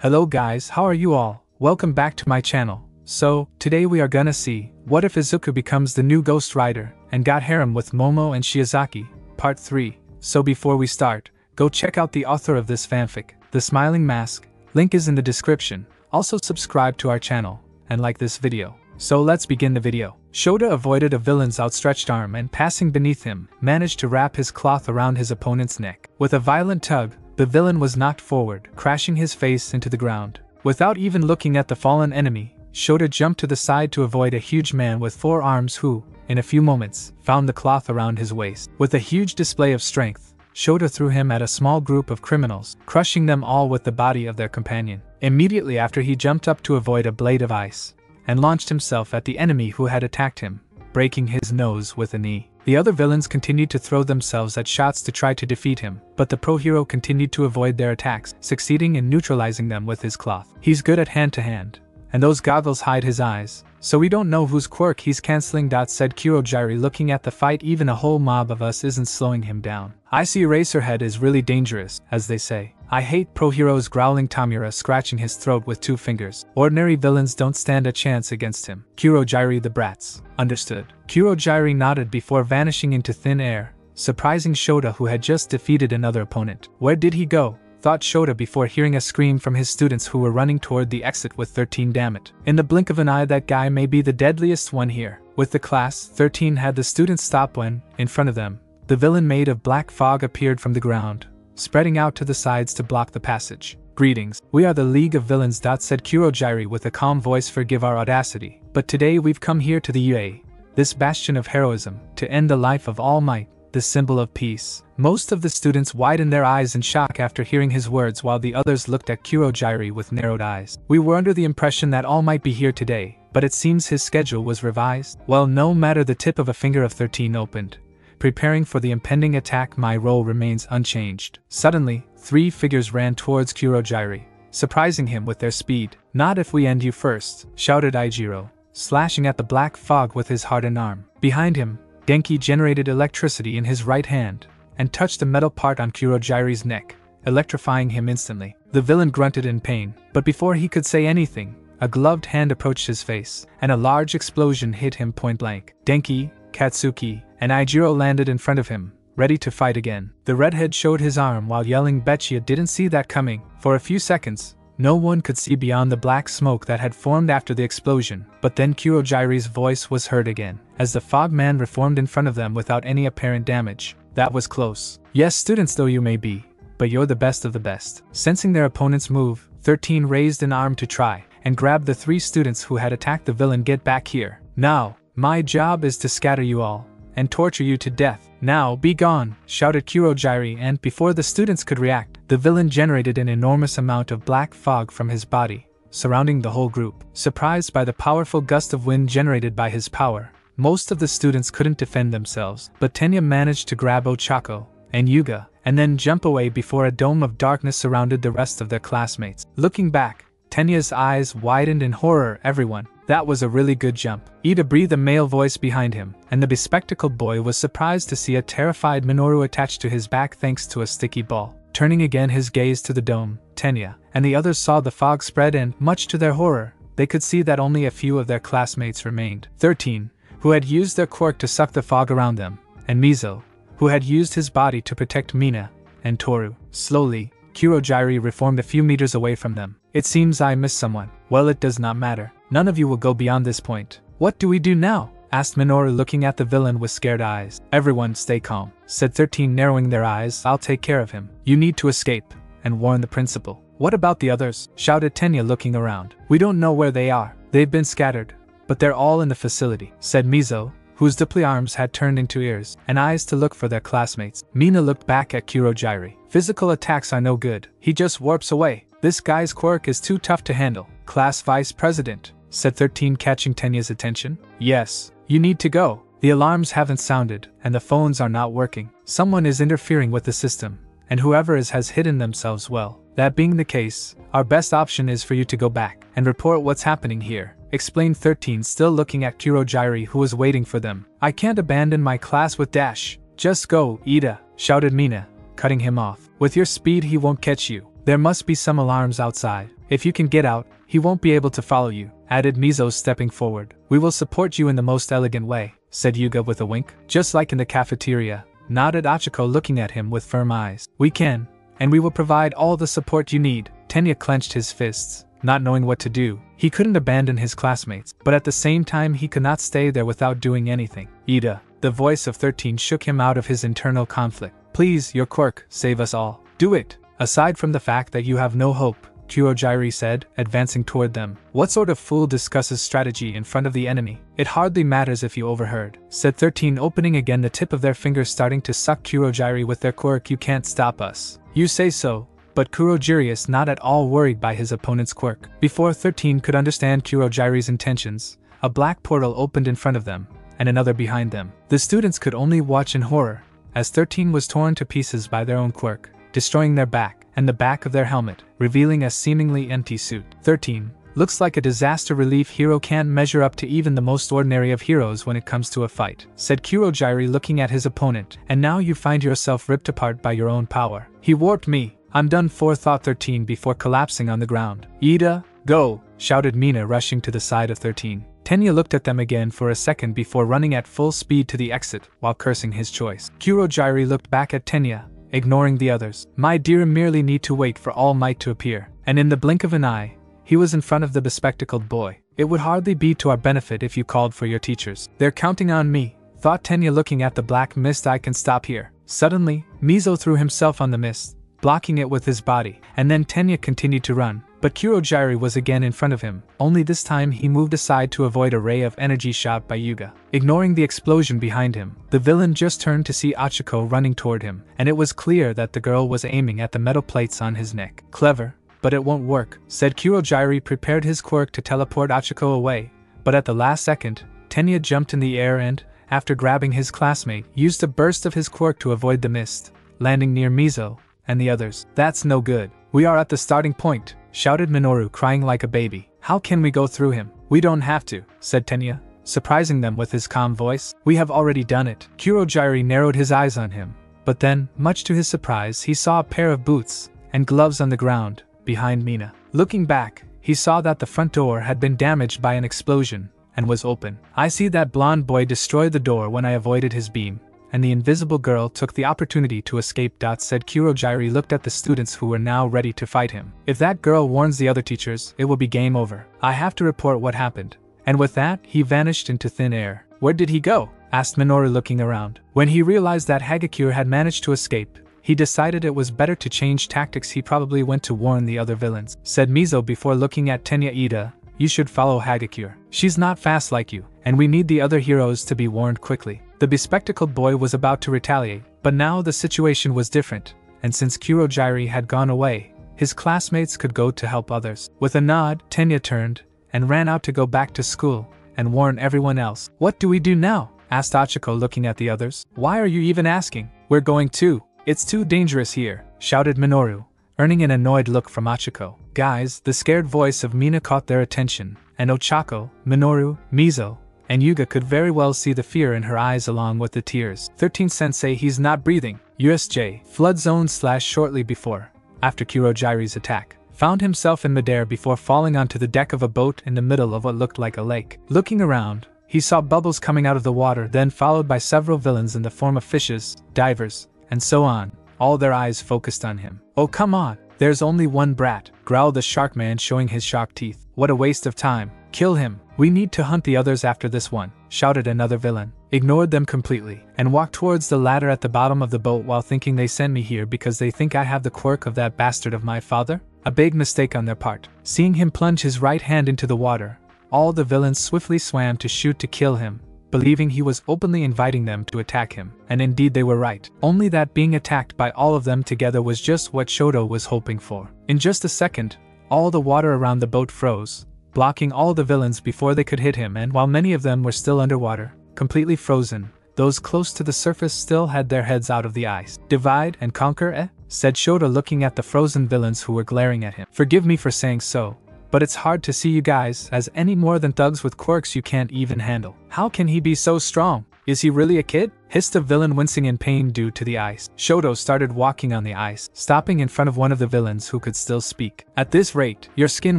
Hello guys, how are you all? Welcome back to my channel. So, today we are gonna see, what if Izuku becomes the new Ghost Rider, and got harem with Momo and Shiozaki, part 3. So before we start, go check out the author of this fanfic, The Smiling Mask, link is in the description, also subscribe to our channel, and like this video. So let's begin the video. Shota avoided a villain's outstretched arm and passing beneath him, managed to wrap his cloth around his opponent's neck. With a violent tug, the villain was knocked forward, crashing his face into the ground. Without even looking at the fallen enemy, Shota jumped to the side to avoid a huge man with four arms who, in a few moments, found the cloth around his waist. With a huge display of strength, Shota threw him at a small group of criminals, crushing them all with the body of their companion. Immediately after, he jumped up to avoid a blade of ice and launched himself at the enemy who had attacked him, breaking his nose with a knee. The other villains continued to throw themselves at shots to try to defeat him, but the pro hero continued to avoid their attacks, succeeding in neutralizing them with his cloth. He's good at hand to hand, and those goggles hide his eyes, so we don't know whose quirk he's canceling. Said Kurogiri looking at the fight, even a whole mob of us isn't slowing him down. I see Eraserhead is really dangerous, as they say. I hate pro heroes growling Tomura scratching his throat with two fingers. Ordinary villains don't stand a chance against him. Kurogiri the brats. Understood. Kurogiri nodded before vanishing into thin air, surprising Shota who had just defeated another opponent. Where did he go? Thought Shota before hearing a scream from his students who were running toward the exit with 13 damn it. In the blink of an eye that guy may be the deadliest one here. With the class, 13 had the students stop when, in front of them, the villain made of black fog appeared from the ground, spreading out to the sides to block the passage. Greetings, we are the League of Villains. said Kurogiri with a calm voice forgive our audacity, but today we've come here to the UA, this bastion of heroism, to end the life of All Might, the symbol of peace. Most of the students widened their eyes in shock after hearing his words while the others looked at Kurogiri with narrowed eyes. We were under the impression that all might be here today, but it seems his schedule was revised. Well, no matter the tip of a finger of 13 opened. Preparing for the impending attack, my role remains unchanged. Suddenly, three figures ran towards Kurogiri, surprising him with their speed. Not if we end you first, shouted Eijiro, slashing at the black fog with his hardened arm. Behind him, Denki generated electricity in his right hand and touched the metal part on Kurogiri's neck, electrifying him instantly. The villain grunted in pain, but before he could say anything, a gloved hand approached his face, and a large explosion hit him point blank. Denki, Katsuki, and Eijiro landed in front of him, ready to fight again. The redhead showed his arm while yelling Bechia didn't see that coming. For a few seconds, no one could see beyond the black smoke that had formed after the explosion, but then Kurogiri's voice was heard again, as the fog man reformed in front of them without any apparent damage. That was close. Yes, students though you may be, but you're the best of the best. Sensing their opponent's move, 13 raised an arm to try and grab the three students who had attacked the villain. Get back here. Now, my job is to scatter you all and torture you to death. Now, be gone, shouted Kurogiri, and before the students could react, the villain generated an enormous amount of black fog from his body, surrounding the whole group. Surprised by the powerful gust of wind generated by his power, most of the students couldn't defend themselves, but Tenya managed to grab Ochako and Yuga, and then jump away before a dome of darkness surrounded the rest of their classmates. Looking back, Tenya's eyes widened in horror. Everyone, that was a really good jump. Ida breathed a male voice behind him, and the bespectacled boy was surprised to see a terrified Minoru attached to his back thanks to a sticky ball. Turning again his gaze to the dome, Tenya and the others saw the fog spread, and, much to their horror, they could see that only a few of their classmates remained. 13, who had used their quirk to suck the fog around them, and Mezo, who had used his body to protect Mina, and Toru. Slowly, Kurogiri reformed a few meters away from them. It seems I missed someone. Well, it does not matter. None of you will go beyond this point. What do we do now? asked Minoru looking at the villain with scared eyes. Everyone stay calm, said 13 narrowing their eyes, I'll take care of him. You need to escape, and warn the principal. What about the others? shouted Tenya looking around. We don't know where they are. They've been scattered, but they're all in the facility, said Mezo, whose diply arms had turned into ears and eyes to look for their classmates. Mina looked back at Kurogiri. Physical attacks are no good. He just warps away. This guy's quirk is too tough to handle. Class Vice President, said 13 catching Tenya's attention. Yes, you need to go. The alarms haven't sounded, and the phones are not working. Someone is interfering with the system, and whoever is has hidden themselves well. That being the case, our best option is for you to go back and report what's happening here. Explained 13, still looking at Kurogiri who was waiting for them. I can't abandon my class with Dash. Just go, Ida, shouted Mina, cutting him off. With your speed, he won't catch you. There must be some alarms outside. If you can get out, he won't be able to follow you, added Mezo stepping forward. We will support you in the most elegant way, said Yuga with a wink. Just like in the cafeteria, nodded Ochako looking at him with firm eyes. We can, and we will provide all the support you need. Tenya clenched his fists, not knowing what to do. He couldn't abandon his classmates, but at the same time he could not stay there without doing anything. Ida, the voice of 13 shook him out of his internal conflict. Please, your quirk, save us all. Do it. Aside from the fact that you have no hope, Kurogiri said, advancing toward them. What sort of fool discusses strategy in front of the enemy? It hardly matters if you overheard, said 13, opening again the tip of their fingers starting to suck Kurogiri with their quirk. You can't stop us. You say so, but Kurogiri is not at all worried by his opponent's quirk. Before 13 could understand Kurogiri's intentions, a black portal opened in front of them, and another behind them. The students could only watch in horror, as 13 was torn to pieces by their own quirk, destroying their back and the back of their helmet, revealing a seemingly empty suit. 13. Looks like a disaster relief hero can't measure up to even the most ordinary of heroes when it comes to a fight, said Kurogiri looking at his opponent, and now you find yourself ripped apart by your own power. He warped me. I'm done for, thought 13 before collapsing on the ground. Ida, go, shouted Mina rushing to the side of 13. Tenya looked at them again for a second before running at full speed to the exit while cursing his choice. Kurogiri looked back at Tenya, ignoring the others. My dear merely need to wait for All Might to appear, and in the blink of an eye, he was in front of the bespectacled boy. It would hardly be to our benefit if you called for your teachers. They're counting on me, thought Tenya looking at the black mist I can stop here. Suddenly, Mezo threw himself on the mist, blocking it with his body, and then Tenya continued to run, but Kurogiri was again in front of him, only this time he moved aside to avoid a ray of energy shot by Yuga. Ignoring the explosion behind him, the villain just turned to see Ochako running toward him, and it was clear that the girl was aiming at the metal plates on his neck. Clever, but it won't work, said Kurogiri prepared his quirk to teleport Ochako away, but at the last second, Tenya jumped in the air and, after grabbing his classmate, used a burst of his quirk to avoid the mist, landing near Mezo and the others. That's no good. We are at the starting point, shouted Minoru, crying like a baby. How can we go through him? We don't have to, said Tenya, surprising them with his calm voice. We have already done it. Kurogiri narrowed his eyes on him, but then, much to his surprise, he saw a pair of boots and gloves on the ground, behind Mina. Looking back, he saw that the front door had been damaged by an explosion and was open. I see that blonde boy destroyed the door when I avoided his beam, and the invisible girl took the opportunity to escape. Said Kurogiri looked at the students who were now ready to fight him. If that girl warns the other teachers, it will be game over. I have to report what happened. And with that, he vanished into thin air. Where did he go? asked Minoru looking around. When he realized that Hagakure had managed to escape, he decided it was better to change tactics. He probably went to warn the other villains, said Mezo before looking at Tenya Ida. You should follow Hagakure. She's not fast like you, and we need the other heroes to be warned quickly. The bespectacled boy was about to retaliate, but now the situation was different, and since Kurogiri had gone away, his classmates could go to help others. With a nod, Tenya turned and ran out to go back to school and warn everyone else. What do we do now? asked Ochako looking at the others. Why are you even asking? We're going too. It's too dangerous here, shouted Minoru, earning an annoyed look from Ochako. Guys, the scared voice of Mina caught their attention, and Ochako, Minoru, Mezo, and Yuga could very well see the fear in her eyes along with the tears. 13 Sensei, he's not breathing. USJ, flood zone slash shortly before, after Kurogiri's attack, found himself in midair before falling onto the deck of a boat in the middle of what looked like a lake. Looking around, he saw bubbles coming out of the water, then followed by several villains in the form of fishes, divers, and so on, all their eyes focused on him. Oh, come on, there's only one brat, growled the shark man, showing his shark teeth. What a waste of time. Kill him. We need to hunt the others after this one, shouted another villain. Ignored them completely, and walked towards the ladder at the bottom of the boat while thinking they sent me here because they think I have the quirk of that bastard of my father? A big mistake on their part. Seeing him plunge his right hand into the water, all the villains swiftly swam to shoot to kill him, believing he was openly inviting them to attack him. And indeed they were right. Only that being attacked by all of them together was just what Shoto was hoping for. In just a second, all the water around the boat froze, blocking all the villains before they could hit him, and while many of them were still underwater, completely frozen, those close to the surface still had their heads out of the ice. Divide and conquer, eh? said Shoto looking at the frozen villains who were glaring at him. Forgive me for saying so, but it's hard to see you guys as any more than thugs with quirks you can't even handle. How can he be so strong? Is he really a kid? hissed the villain wincing in pain due to the ice. Shoto started walking on the ice, stopping in front of one of the villains who could still speak. At this rate, your skin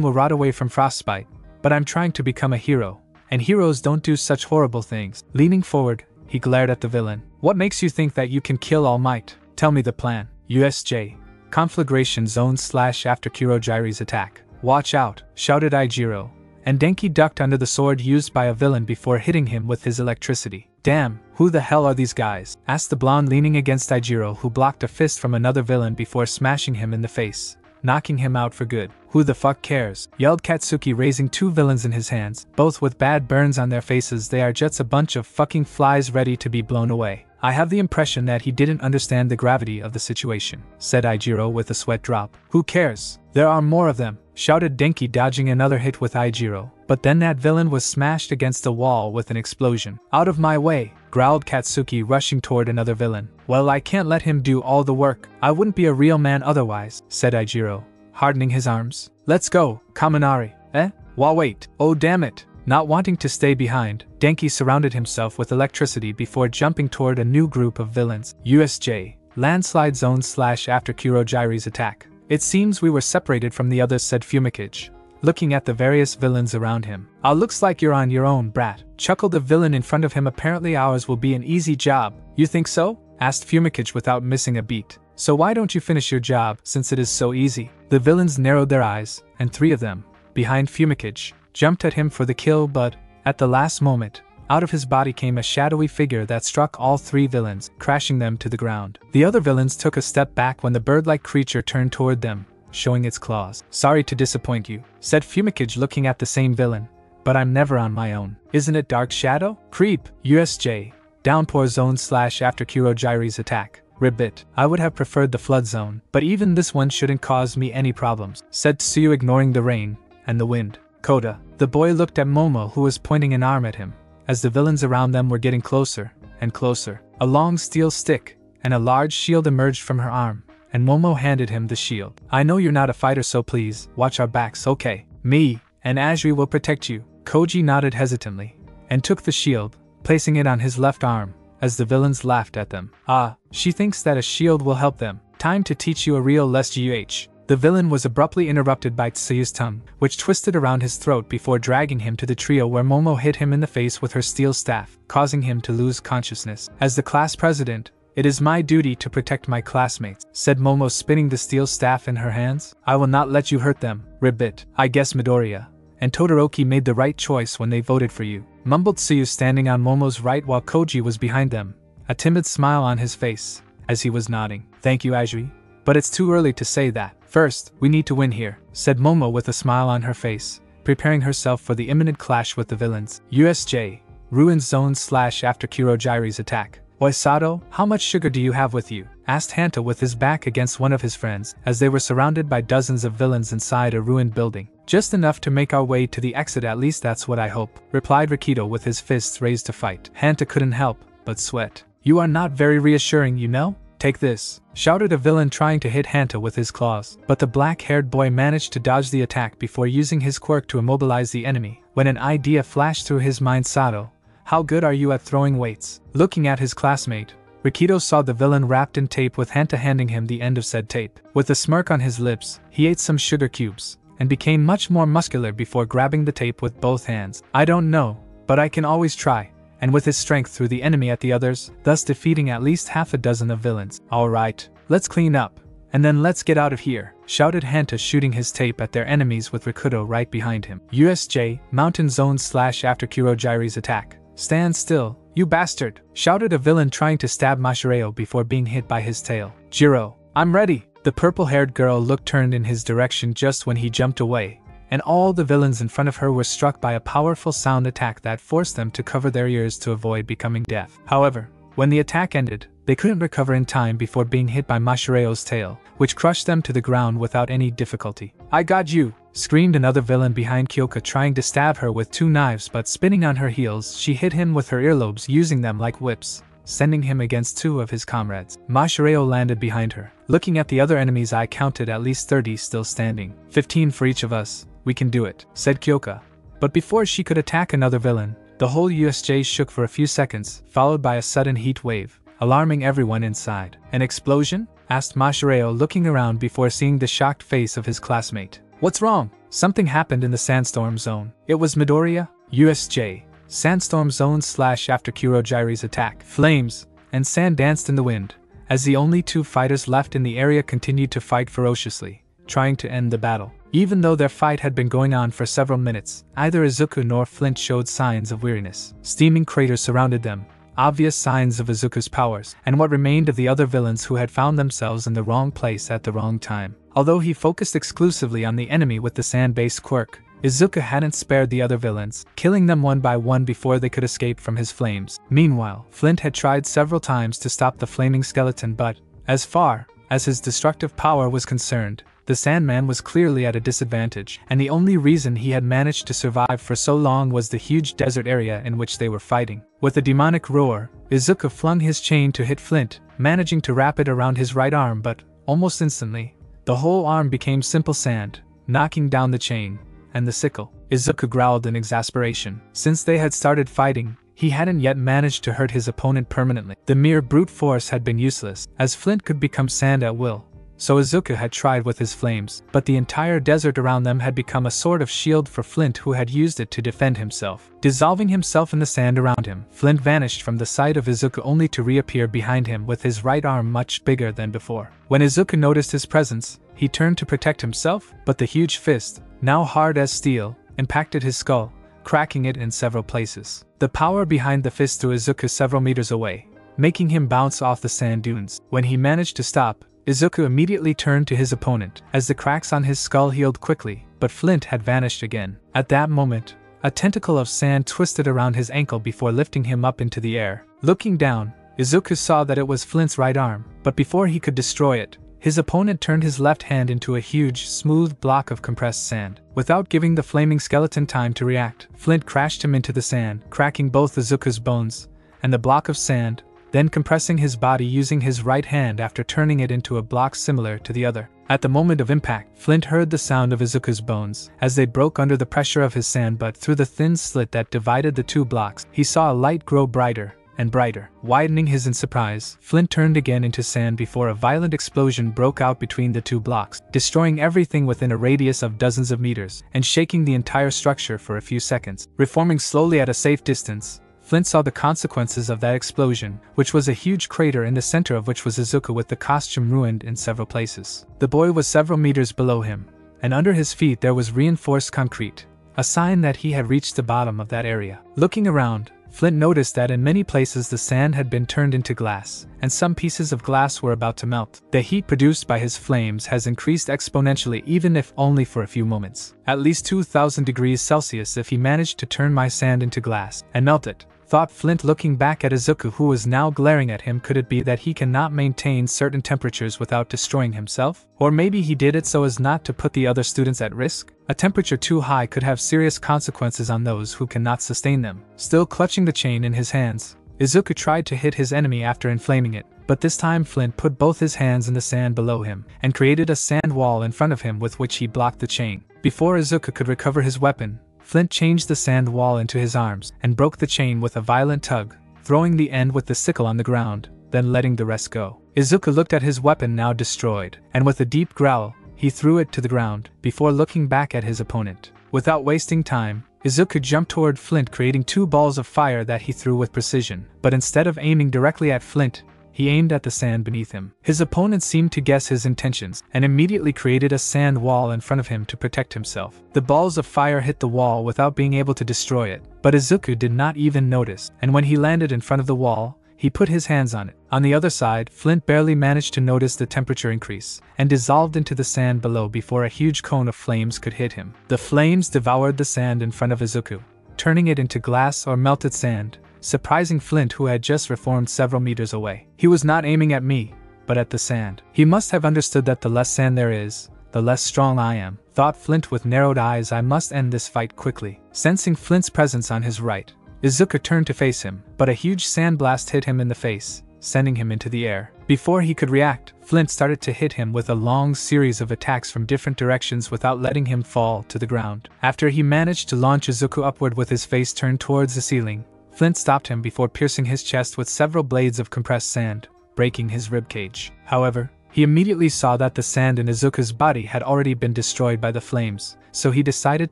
will rot away from frostbite, but I'm trying to become a hero, and heroes don't do such horrible things. Leaning forward, he glared at the villain. What makes you think that you can kill All Might? Tell me the plan. USJ. Conflagration zone slash after Kurogiri's attack. Watch out, shouted Eijiro. And Denki ducked under the sword used by a villain before hitting him with his electricity. Damn, who the hell are these guys? asked the blonde leaning against Eijiro who blocked a fist from another villain before smashing him in the face knocking him out for good. Who the fuck cares? yelled Katsuki, raising two villains in his hands, both with bad burns on their faces. They are just a bunch of fucking flies ready to be blown away. I have the impression that he didn't understand the gravity of the situation, said Eijiro with a sweat drop. Who cares? There are more of them, shouted Denki, dodging another hit with Eijiro. But then that villain was smashed against the wall with an explosion. Out of my way, growled Katsuki, rushing toward another villain. Well, I can't let him do all the work. I wouldn't be a real man otherwise, said Eijiro, hardening his arms. Let's go, Kaminari. Eh? Well, wait. Oh, damn it. Not wanting to stay behind, Denki surrounded himself with electricity before jumping toward a new group of villains. USJ, landslide zone slash after Kurogiri's attack. It seems we were separated from the others, said Fumikage, looking at the various villains around him. Ah, looks like you're on your own, brat, chuckled the villain in front of him. Apparently, ours will be an easy job. You think so? asked Fumikage without missing a beat. So why don't you finish your job, since it is so easy? The villains narrowed their eyes, and three of them, behind Fumikage, jumped at him for the kill, but, at the last moment, out of his body came a shadowy figure that struck all three villains, crashing them to the ground. The other villains took a step back when the bird like creature turned toward them, showing its claws. Sorry to disappoint you, said Fumikage looking at the same villain, but I'm never on my own. Isn't it Dark Shadow? Creep, USJ, Downpour Zone slash after Kurogiri's attack. Ribbit. I would have preferred the flood zone, but even this one shouldn't cause me any problems, said Tsuyu ignoring the rain and the wind. Koda. The boy looked at Momo who was pointing an arm at him, as the villains around them were getting closer and closer. A long steel stick and a large shield emerged from her arm, and Momo handed him the shield. I know you're not a fighter, so please, watch our backs, okay? Me and Ajri will protect you. Koji nodded hesitantly and took the shield, placing it on his left arm, as the villains laughed at them. Ah, she thinks that a shield will help them. Time to teach you a real less GH. The villain was abruptly interrupted by Tsuyu's tongue, which twisted around his throat before dragging him to the trio where Momo hit him in the face with her steel staff, causing him to lose consciousness. As the class president, it is my duty to protect my classmates, said Momo spinning the steel staff in her hands. I will not let you hurt them, Ribbit. I guess Midoriya and Todoroki made the right choice when they voted for you. Mumbled Tsuyu standing on Momo's right while Koji was behind them, a timid smile on his face, as he was nodding. Thank you, Ajri. But it's too early to say that. First, we need to win here, said Momo with a smile on her face, preparing herself for the imminent clash with the villains. USJ, Ruins Zone slash after Kurogiri's attack. Oisato, how much sugar do you have with you? asked Hanta with his back against one of his friends, as they were surrounded by dozens of villains inside a ruined building. Just enough to make our way to the exit, at least that's what I hope, replied Rikido with his fists raised to fight. Hanta couldn't help but sweat. You are not very reassuring, you know? Take this, shouted a villain trying to hit Hanta with his claws. But the black haired boy managed to dodge the attack before using his quirk to immobilize the enemy. When an idea flashed through his mind, Sato, how good are you at throwing weights? Looking at his classmate, Rikido saw the villain wrapped in tape with Hanta handing him the end of said tape. With a smirk on his lips, he ate some sugar cubes and became much more muscular before grabbing the tape with both hands. I don't know, but I can always try. And with his strength threw the enemy at the others, thus defeating at least half a dozen of villains. Alright, let's clean up, and then let's get out of here, shouted Hanta shooting his tape at their enemies with Rikido right behind him. USJ, Mountain Zone slash after Kurogiri's attack. Stand still, you bastard! shouted a villain trying to stab Mashirao before being hit by his tail. Jiro, I'm ready! The purple haired girl looked turned in his direction just when he jumped away, and all the villains in front of her were struck by a powerful sound attack that forced them to cover their ears to avoid becoming deaf. However, when the attack ended, they couldn't recover in time before being hit by Mashirao's tail, which crushed them to the ground without any difficulty. I got you! Screamed another villain behind Kyoka trying to stab her with two knives but spinning on her heels she hit him with her earlobes using them like whips, sending him against two of his comrades. Mashirao landed behind her. Looking at the other enemies I counted at least 30 still standing. 15 for each of us, we can do it, said Kyoka. But before she could attack another villain, The whole USJ shook for a few seconds, followed by a sudden heat wave, alarming everyone inside. An explosion? asked Mashirao, looking around before seeing the shocked face of his classmate. What's wrong? Something happened in the sandstorm zone. It was Midoriya, USJ, sandstorm zone slash after Kurogiri's attack. Flames and sand danced in the wind, as the only two fighters left in the area continued to fight ferociously, trying to end the battle. Even though their fight had been going on for several minutes, neither Izuku nor Flint showed signs of weariness. Steaming craters surrounded them, obvious signs of Izuku's powers, and what remained of the other villains who had found themselves in the wrong place at the wrong time. Although he focused exclusively on the enemy with the sand based quirk, Izuku hadn't spared the other villains, killing them one by one before they could escape from his flames. Meanwhile, Flint had tried several times to stop the flaming skeleton, but, as far as his destructive power was concerned, the Sandman was clearly at a disadvantage, and the only reason he had managed to survive for so long was the huge desert area in which they were fighting. With a demonic roar, Izuku flung his chain to hit Flint, managing to wrap it around his right arm, but, almost instantly, the whole arm became simple sand, knocking down the chain and the sickle. Izuku growled in exasperation. Since they had started fighting, he hadn't yet managed to hurt his opponent permanently. The mere brute force had been useless, as Flint could become sand at will. So Izuku had tried with his flames, but the entire desert around them had become a sort of shield for Flint who had used it to defend himself. Dissolving himself in the sand around him, Flint vanished from the sight of Izuku only to reappear behind him with his right arm much bigger than before. When Izuku noticed his presence, he turned to protect himself, but the huge fist, now hard as steel, impacted his skull, cracking it in several places. The power behind the fist threw Izuku several meters away, making him bounce off the sand dunes. When he managed to stop, Izuku immediately turned to his opponent, as the cracks on his skull healed quickly, but Flint had vanished again. At that moment, a tentacle of sand twisted around his ankle before lifting him up into the air. Looking down, Izuku saw that it was Flint's right arm, but before he could destroy it, his opponent turned his left hand into a huge, smooth block of compressed sand. Without giving the flaming skeleton time to react, Flint crashed him into the sand, cracking both Izuku's bones and the block of sand, then compressing his body using his right hand after turning it into a block similar to the other. At the moment of impact, Flint heard the sound of Izuku's bones as they broke under the pressure of his sand, but through the thin slit that divided the two blocks, he saw a light grow brighter, and brighter. Widening his in surprise, Flint turned again into sand before a violent explosion broke out between the two blocks, destroying everything within a radius of dozens of meters, and shaking the entire structure for a few seconds. Reforming slowly at a safe distance, Flint saw the consequences of that explosion, which was a huge crater in the center of which was Izuku with the costume ruined in several places. The boy was several meters below him, and under his feet there was reinforced concrete, a sign that he had reached the bottom of that area. Looking around, Flint noticed that in many places the sand had been turned into glass, and some pieces of glass were about to melt. The heat produced by his flames has increased exponentially even if only for a few moments. At least 2000 degrees Celsius if he managed to turn my sand into glass and melt it thought Flint looking back at Izuku who was now glaring at him could it be that he cannot maintain certain temperatures without destroying himself? Or maybe he did it so as not to put the other students at risk? A temperature too high could have serious consequences on those who cannot sustain them. Still clutching the chain in his hands, Izuku tried to hit his enemy after inflaming it, but this time Flint put both his hands in the sand below him and created a sand wall in front of him with which he blocked the chain. Before Izuku could recover his weapon, Flint changed the sand wall into his arms and broke the chain with a violent tug, throwing the end with the sickle on the ground, then letting the rest go. Izuku looked at his weapon now destroyed, and with a deep growl, he threw it to the ground before looking back at his opponent. Without wasting time, Izuku jumped toward Flint, creating two balls of fire that he threw with precision. But instead of aiming directly at Flint, he aimed at the sand beneath him. His opponent seemed to guess his intentions and immediately created a sand wall in front of him to protect himself. The balls of fire hit the wall without being able to destroy it, but Izuku did not even notice, and when he landed in front of the wall, he put his hands on it. On the other side, Flint barely managed to notice the temperature increase and dissolved into the sand below before a huge cone of flames could hit him. The flames devoured the sand in front of Izuku, turning it into glass or melted sand, surprising Flint, who had just reformed several meters away. He was not aiming at me, but at the sand. He must have understood that the less sand there is, the less strong I am, thought Flint with narrowed eyes. I must end this fight quickly. Sensing Flint's presence on his right, Izuku turned to face him, but a huge sandblast hit him in the face, sending him into the air. Before he could react, Flint started to hit him with a long series of attacks from different directions without letting him fall to the ground. After he managed to launch Izuku upward with his face turned towards the ceiling, Flint stopped him before piercing his chest with several blades of compressed sand, breaking his rib cage. However, he immediately saw that the sand in Izuku's body had already been destroyed by the flames, so he decided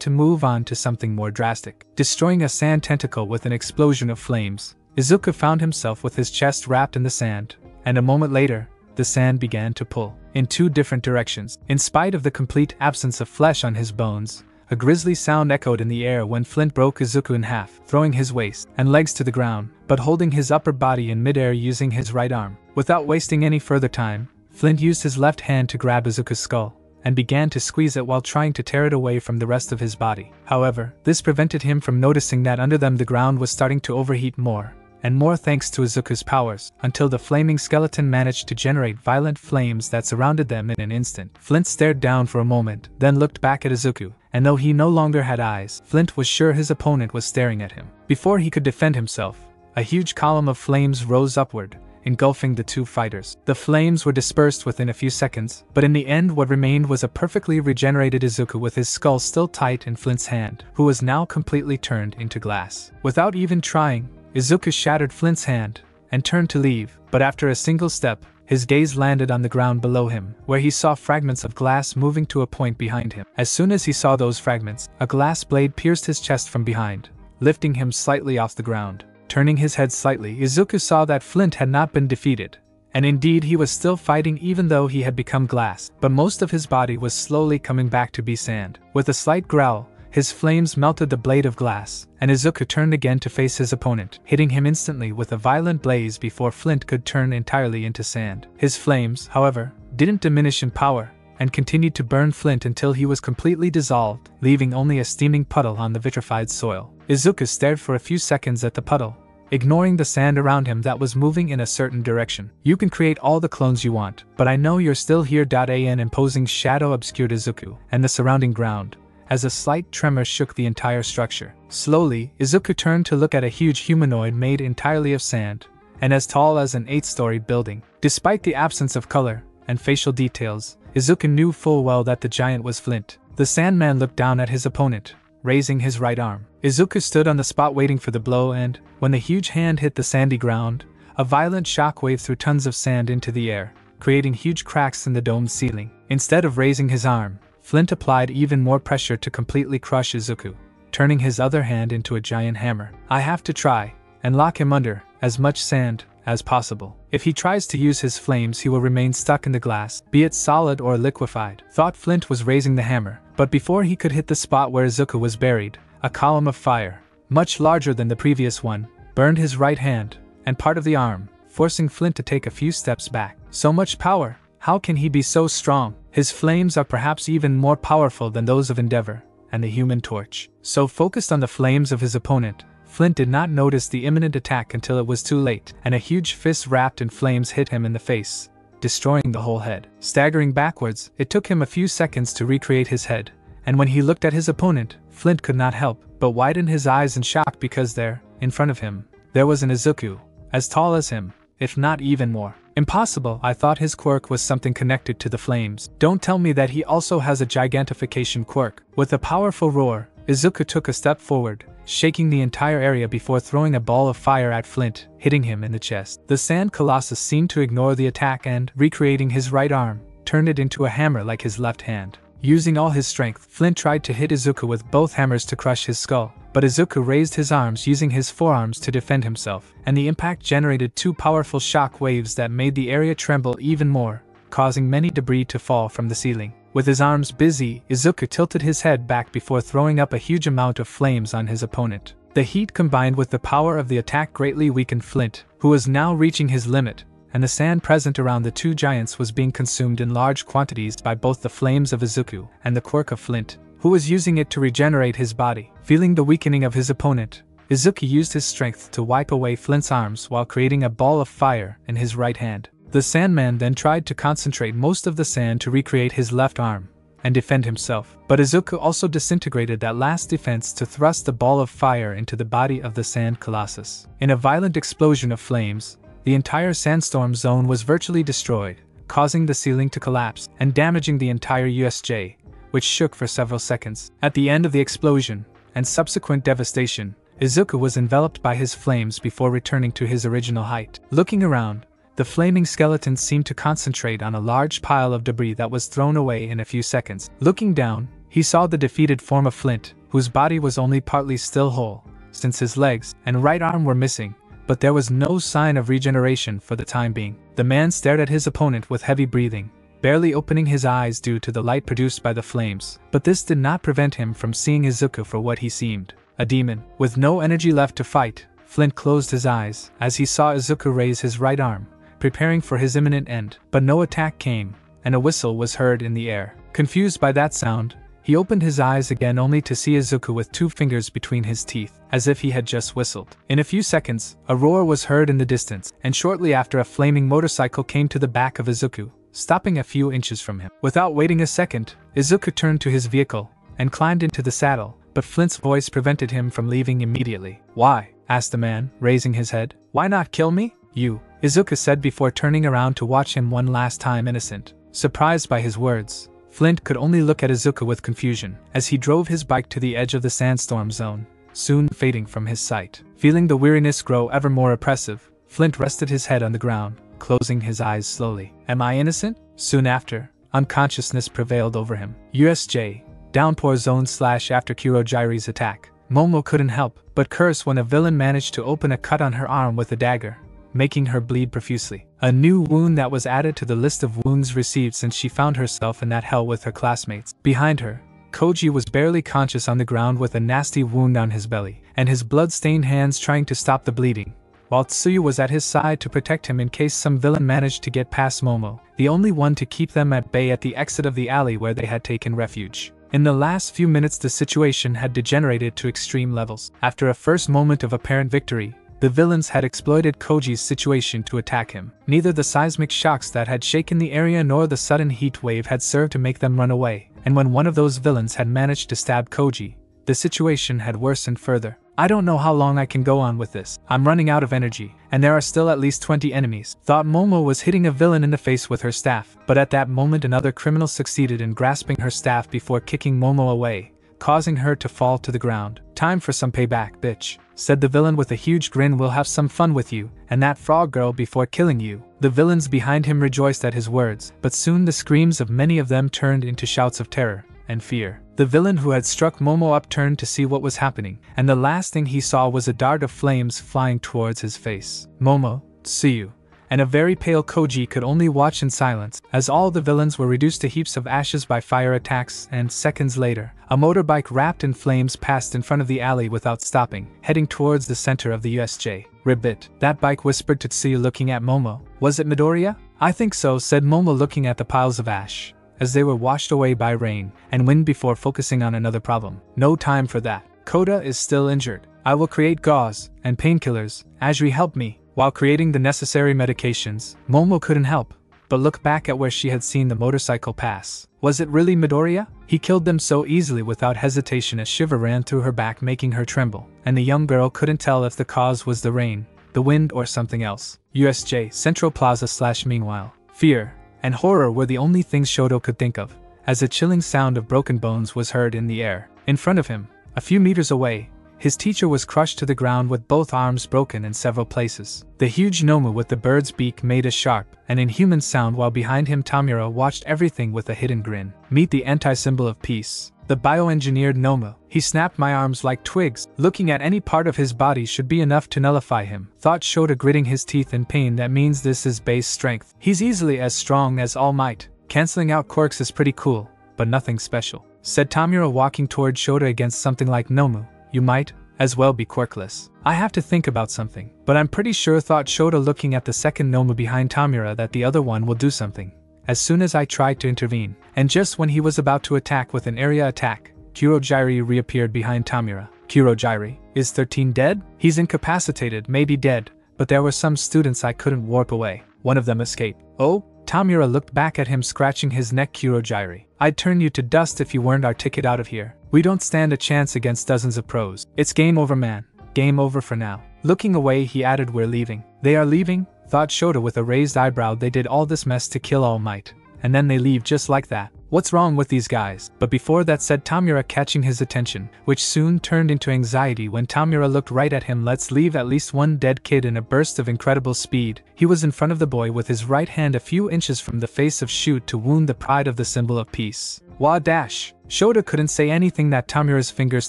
to move on to something more drastic. Destroying a sand tentacle with an explosion of flames, Izuku found himself with his chest wrapped in the sand, and a moment later, the sand began to pull in two different directions. In spite of the complete absence of flesh on his bones, a grisly sound echoed in the air when Flint broke Izuku in half, throwing his waist and legs to the ground, but holding his upper body in midair using his right arm. Without wasting any further time, Flint used his left hand to grab Izuku's skull and began to squeeze it while trying to tear it away from the rest of his body. However, this prevented him from noticing that under them the ground was starting to overheat more, and more thanks to Izuku's powers, until the flaming skeleton managed to generate violent flames that surrounded them in an instant. Flint stared down for a moment, then looked back at Izuku, and though he no longer had eyes, Flint was sure his opponent was staring at him. Before he could defend himself, a huge column of flames rose upward, engulfing the two fighters. The flames were dispersed within a few seconds, but in the end, what remained was a perfectly regenerated Izuku with his skull still tight in Flint's hand, who was now completely turned into glass. Without even trying, Izuku shattered Flint's hand and turned to leave, but after a single step, his gaze landed on the ground below him, where he saw fragments of glass moving to a point behind him. As soon as he saw those fragments, a glass blade pierced his chest from behind, lifting him slightly off the ground. Turning his head slightly, Izuku saw that Flint had not been defeated. And indeed, he was still fighting even though he had become glass, but most of his body was slowly coming back to be sand. With a slight growl, his flames melted the blade of glass, and Izuku turned again to face his opponent, hitting him instantly with a violent blaze before Flint could turn entirely into sand. His flames, however, didn't diminish in power, and continued to burn Flint until he was completely dissolved, leaving only a steaming puddle on the vitrified soil. Izuku stared for a few seconds at the puddle, ignoring the sand around him that was moving in a certain direction. You can create all the clones you want, but I know you're still here. An imposing shadow obscured Izuku and the surrounding ground, as a slight tremor shook the entire structure. Slowly, Izuku turned to look at a huge humanoid made entirely of sand, and as tall as an eight story building. Despite the absence of color and facial details, Izuku knew full well that the giant was Flint. The Sandman looked down at his opponent, raising his right arm. Izuku stood on the spot waiting for the blow, and, when the huge hand hit the sandy ground, a violent shockwave threw tons of sand into the air, creating huge cracks in the domed ceiling. Instead of raising his arm, Flint applied even more pressure to completely crush Izuku, turning his other hand into a giant hammer. I have to try and lock him under as much sand as possible. If he tries to use his flames, he will remain stuck in the glass, be it solid or liquefied. Thought Flint was raising the hammer, but before he could hit the spot where Izuku was buried, a column of fire, much larger than the previous one, burned his right hand and part of the arm, forcing Flint to take a few steps back. So much power, how can he be so strong? His flames are perhaps even more powerful than those of Endeavor and the Human Torch. So focused on the flames of his opponent, Flint did not notice the imminent attack until it was too late, and a huge fist wrapped in flames hit him in the face, destroying the whole head. Staggering backwards, it took him a few seconds to recreate his head, and when he looked at his opponent, Flint could not help but widen his eyes in shock because there, in front of him, there was an Izuku, as tall as him, if not even more. Impossible, I thought his quirk was something connected to the flames. Don't tell me that he also has a gigantification quirk. With a powerful roar, Izuku took a step forward, shaking the entire area before throwing a ball of fire at Flint, hitting him in the chest. The Sand Colossus seemed to ignore the attack and, recreating his right arm, turned it into a hammer like his left hand. Using all his strength, Flint tried to hit Izuku with both hammers to crush his skull, but Izuku raised his arms using his forearms to defend himself, and the impact generated two powerful shock waves that made the area tremble even more, causing many debris to fall from the ceiling. With his arms busy, Izuku tilted his head back before throwing up a huge amount of flames on his opponent. The heat combined with the power of the attack greatly weakened Flint, who was now reaching his limit, and the sand present around the two giants was being consumed in large quantities by both the flames of Izuku and the quirk of Flint, who was using it to regenerate his body. Feeling the weakening of his opponent, Izuku used his strength to wipe away Flint's arms while creating a ball of fire in his right hand. The Sandman then tried to concentrate most of the sand to recreate his left arm and defend himself, but Izuku also disintegrated that last defense to thrust the ball of fire into the body of the Sand Colossus. In a violent explosion of flames, the entire sandstorm zone was virtually destroyed, causing the ceiling to collapse and damaging the entire USJ, which shook for several seconds. At the end of the explosion and subsequent devastation, Izuku was enveloped by his flames before returning to his original height. Looking around, the flaming skeleton seemed to concentrate on a large pile of debris that was thrown away in a few seconds. Looking down, he saw the defeated form of Flint, whose body was only partly still whole, since his legs and right arm were missing, but there was no sign of regeneration for the time being. The man stared at his opponent with heavy breathing, barely opening his eyes due to the light produced by the flames, but this did not prevent him from seeing Izuku for what he seemed a demon. With no energy left to fight, Flint closed his eyes as he saw Izuku raise his right arm, preparing for his imminent end. But no attack came, and a whistle was heard in the air. Confused by that sound, he opened his eyes again only to see Izuku with two fingers between his teeth, as if he had just whistled. In a few seconds, a roar was heard in the distance, and shortly after a flaming motorcycle came to the back of Izuku, stopping a few inches from him. Without waiting a second, Izuku turned to his vehicle and climbed into the saddle, but Flint's voice prevented him from leaving immediately. Why? asked the man, raising his head. Why not kill me? You, Izuku said before turning around to watch him one last time innocent. Surprised by his words, Flint could only look at Izuku with confusion as he drove his bike to the edge of the sandstorm zone, soon fading from his sight. Feeling the weariness grow ever more oppressive, Flint rested his head on the ground, closing his eyes slowly. Am I innocent? Soon after, unconsciousness prevailed over him. USJ, downpour zone slash after Kurogiri's attack. Momo couldn't help but curse when a villain managed to open a cut on her arm with a dagger, making her bleed profusely. A new wound that was added to the list of wounds received since she found herself in that hell with her classmates. Behind her, Koji was barely conscious on the ground with a nasty wound on his belly, and his blood-stained hands trying to stop the bleeding, while Tsuyu was at his side to protect him in case some villain managed to get past Momo, the only one to keep them at bay at the exit of the alley where they had taken refuge. In the last few minutes, the situation had degenerated to extreme levels. After a first moment of apparent victory, the villains had exploited Koji's situation to attack him. Neither the seismic shocks that had shaken the area nor the sudden heat wave had served to make them run away, and when one of those villains had managed to stab Koji, the situation had worsened further. I don't know how long I can go on with this. I'm running out of energy, and there are still at least 20 enemies. Thought Momo was hitting a villain in the face with her staff, but at that moment another criminal succeeded in grasping her staff before kicking Momo away, causing her to fall to the ground. Time for some payback, bitch said the villain with a huge grin. We'll have some fun with you, and that frog girl before killing you. The villains behind him rejoiced at his words, but soon the screams of many of them turned into shouts of terror and fear. The villain who had struck Momo up turned to see what was happening, and the last thing he saw was a dart of flames flying towards his face. Momo, see you and a very pale Koji could only watch in silence, as all the villains were reduced to heaps of ashes by fire attacks, and seconds later, a motorbike wrapped in flames passed in front of the alley without stopping, heading towards the center of the USJ. Ribbit, that bike whispered to Tsuyu looking at Momo. Was it Midoriya? I think so, said Momo looking at the piles of ash, as they were washed away by rain and wind before focusing on another problem. No time for that. Koda is still injured. I will create gauze and painkillers. Ajri help me. While creating the necessary medications, Momo couldn't help but look back at where she had seen the motorcycle pass. Was it really Midoriya? He killed them so easily without hesitation as shiver ran through her back, making her tremble, and the young girl couldn't tell if the cause was the rain, the wind, or something else. USJ Central Plaza slash meanwhile. Fear and horror were the only things Shoto could think of, as a chilling sound of broken bones was heard in the air. In front of him, a few meters away, his teacher was crushed to the ground with both arms broken in several places. The huge Nomu with the bird's beak made a sharp and inhuman sound while behind him Tomura watched everything with a hidden grin. Meet the anti-symbol of peace. The bioengineered Nomu. He snapped my arms like twigs. Looking at any part of his body should be enough to nullify him. Thought Shota gritting his teeth in pain that means this is base strength. He's easily as strong as All Might. Canceling out quirks is pretty cool, but nothing special. Said Tomura walking toward Shota against something like Nomu you might, as well be quirkless. I have to think about something, but I'm pretty sure thought Shota looking at the second Nomu behind Tomura that the other one will do something. As soon as I tried to intervene, and just when he was about to attack with an area attack, Kurogiri reappeared behind Tomura. Kurogiri, is 13 dead? He's incapacitated, maybe dead, but there were some students I couldn't warp away. One of them escaped. Oh? Tomura looked back at him scratching his neck Kurogiri. I'd turn you to dust if you weren't our ticket out of here. We don't stand a chance against dozens of pros. It's game over, man. Game over for now. Looking away, he added, We're leaving. They are leaving? thought Shota with a raised eyebrow they did all this mess to kill All Might. And then they leave just like that. What's wrong with these guys? But before that said Tomura catching his attention, which soon turned into anxiety when Tomura looked right at him. Let's leave at least one dead kid in a burst of incredible speed. He was in front of the boy with his right hand a few inches from the face of Shoot to wound the pride of the symbol of peace. Wah dash! Shota couldn't say anything that Tomura's fingers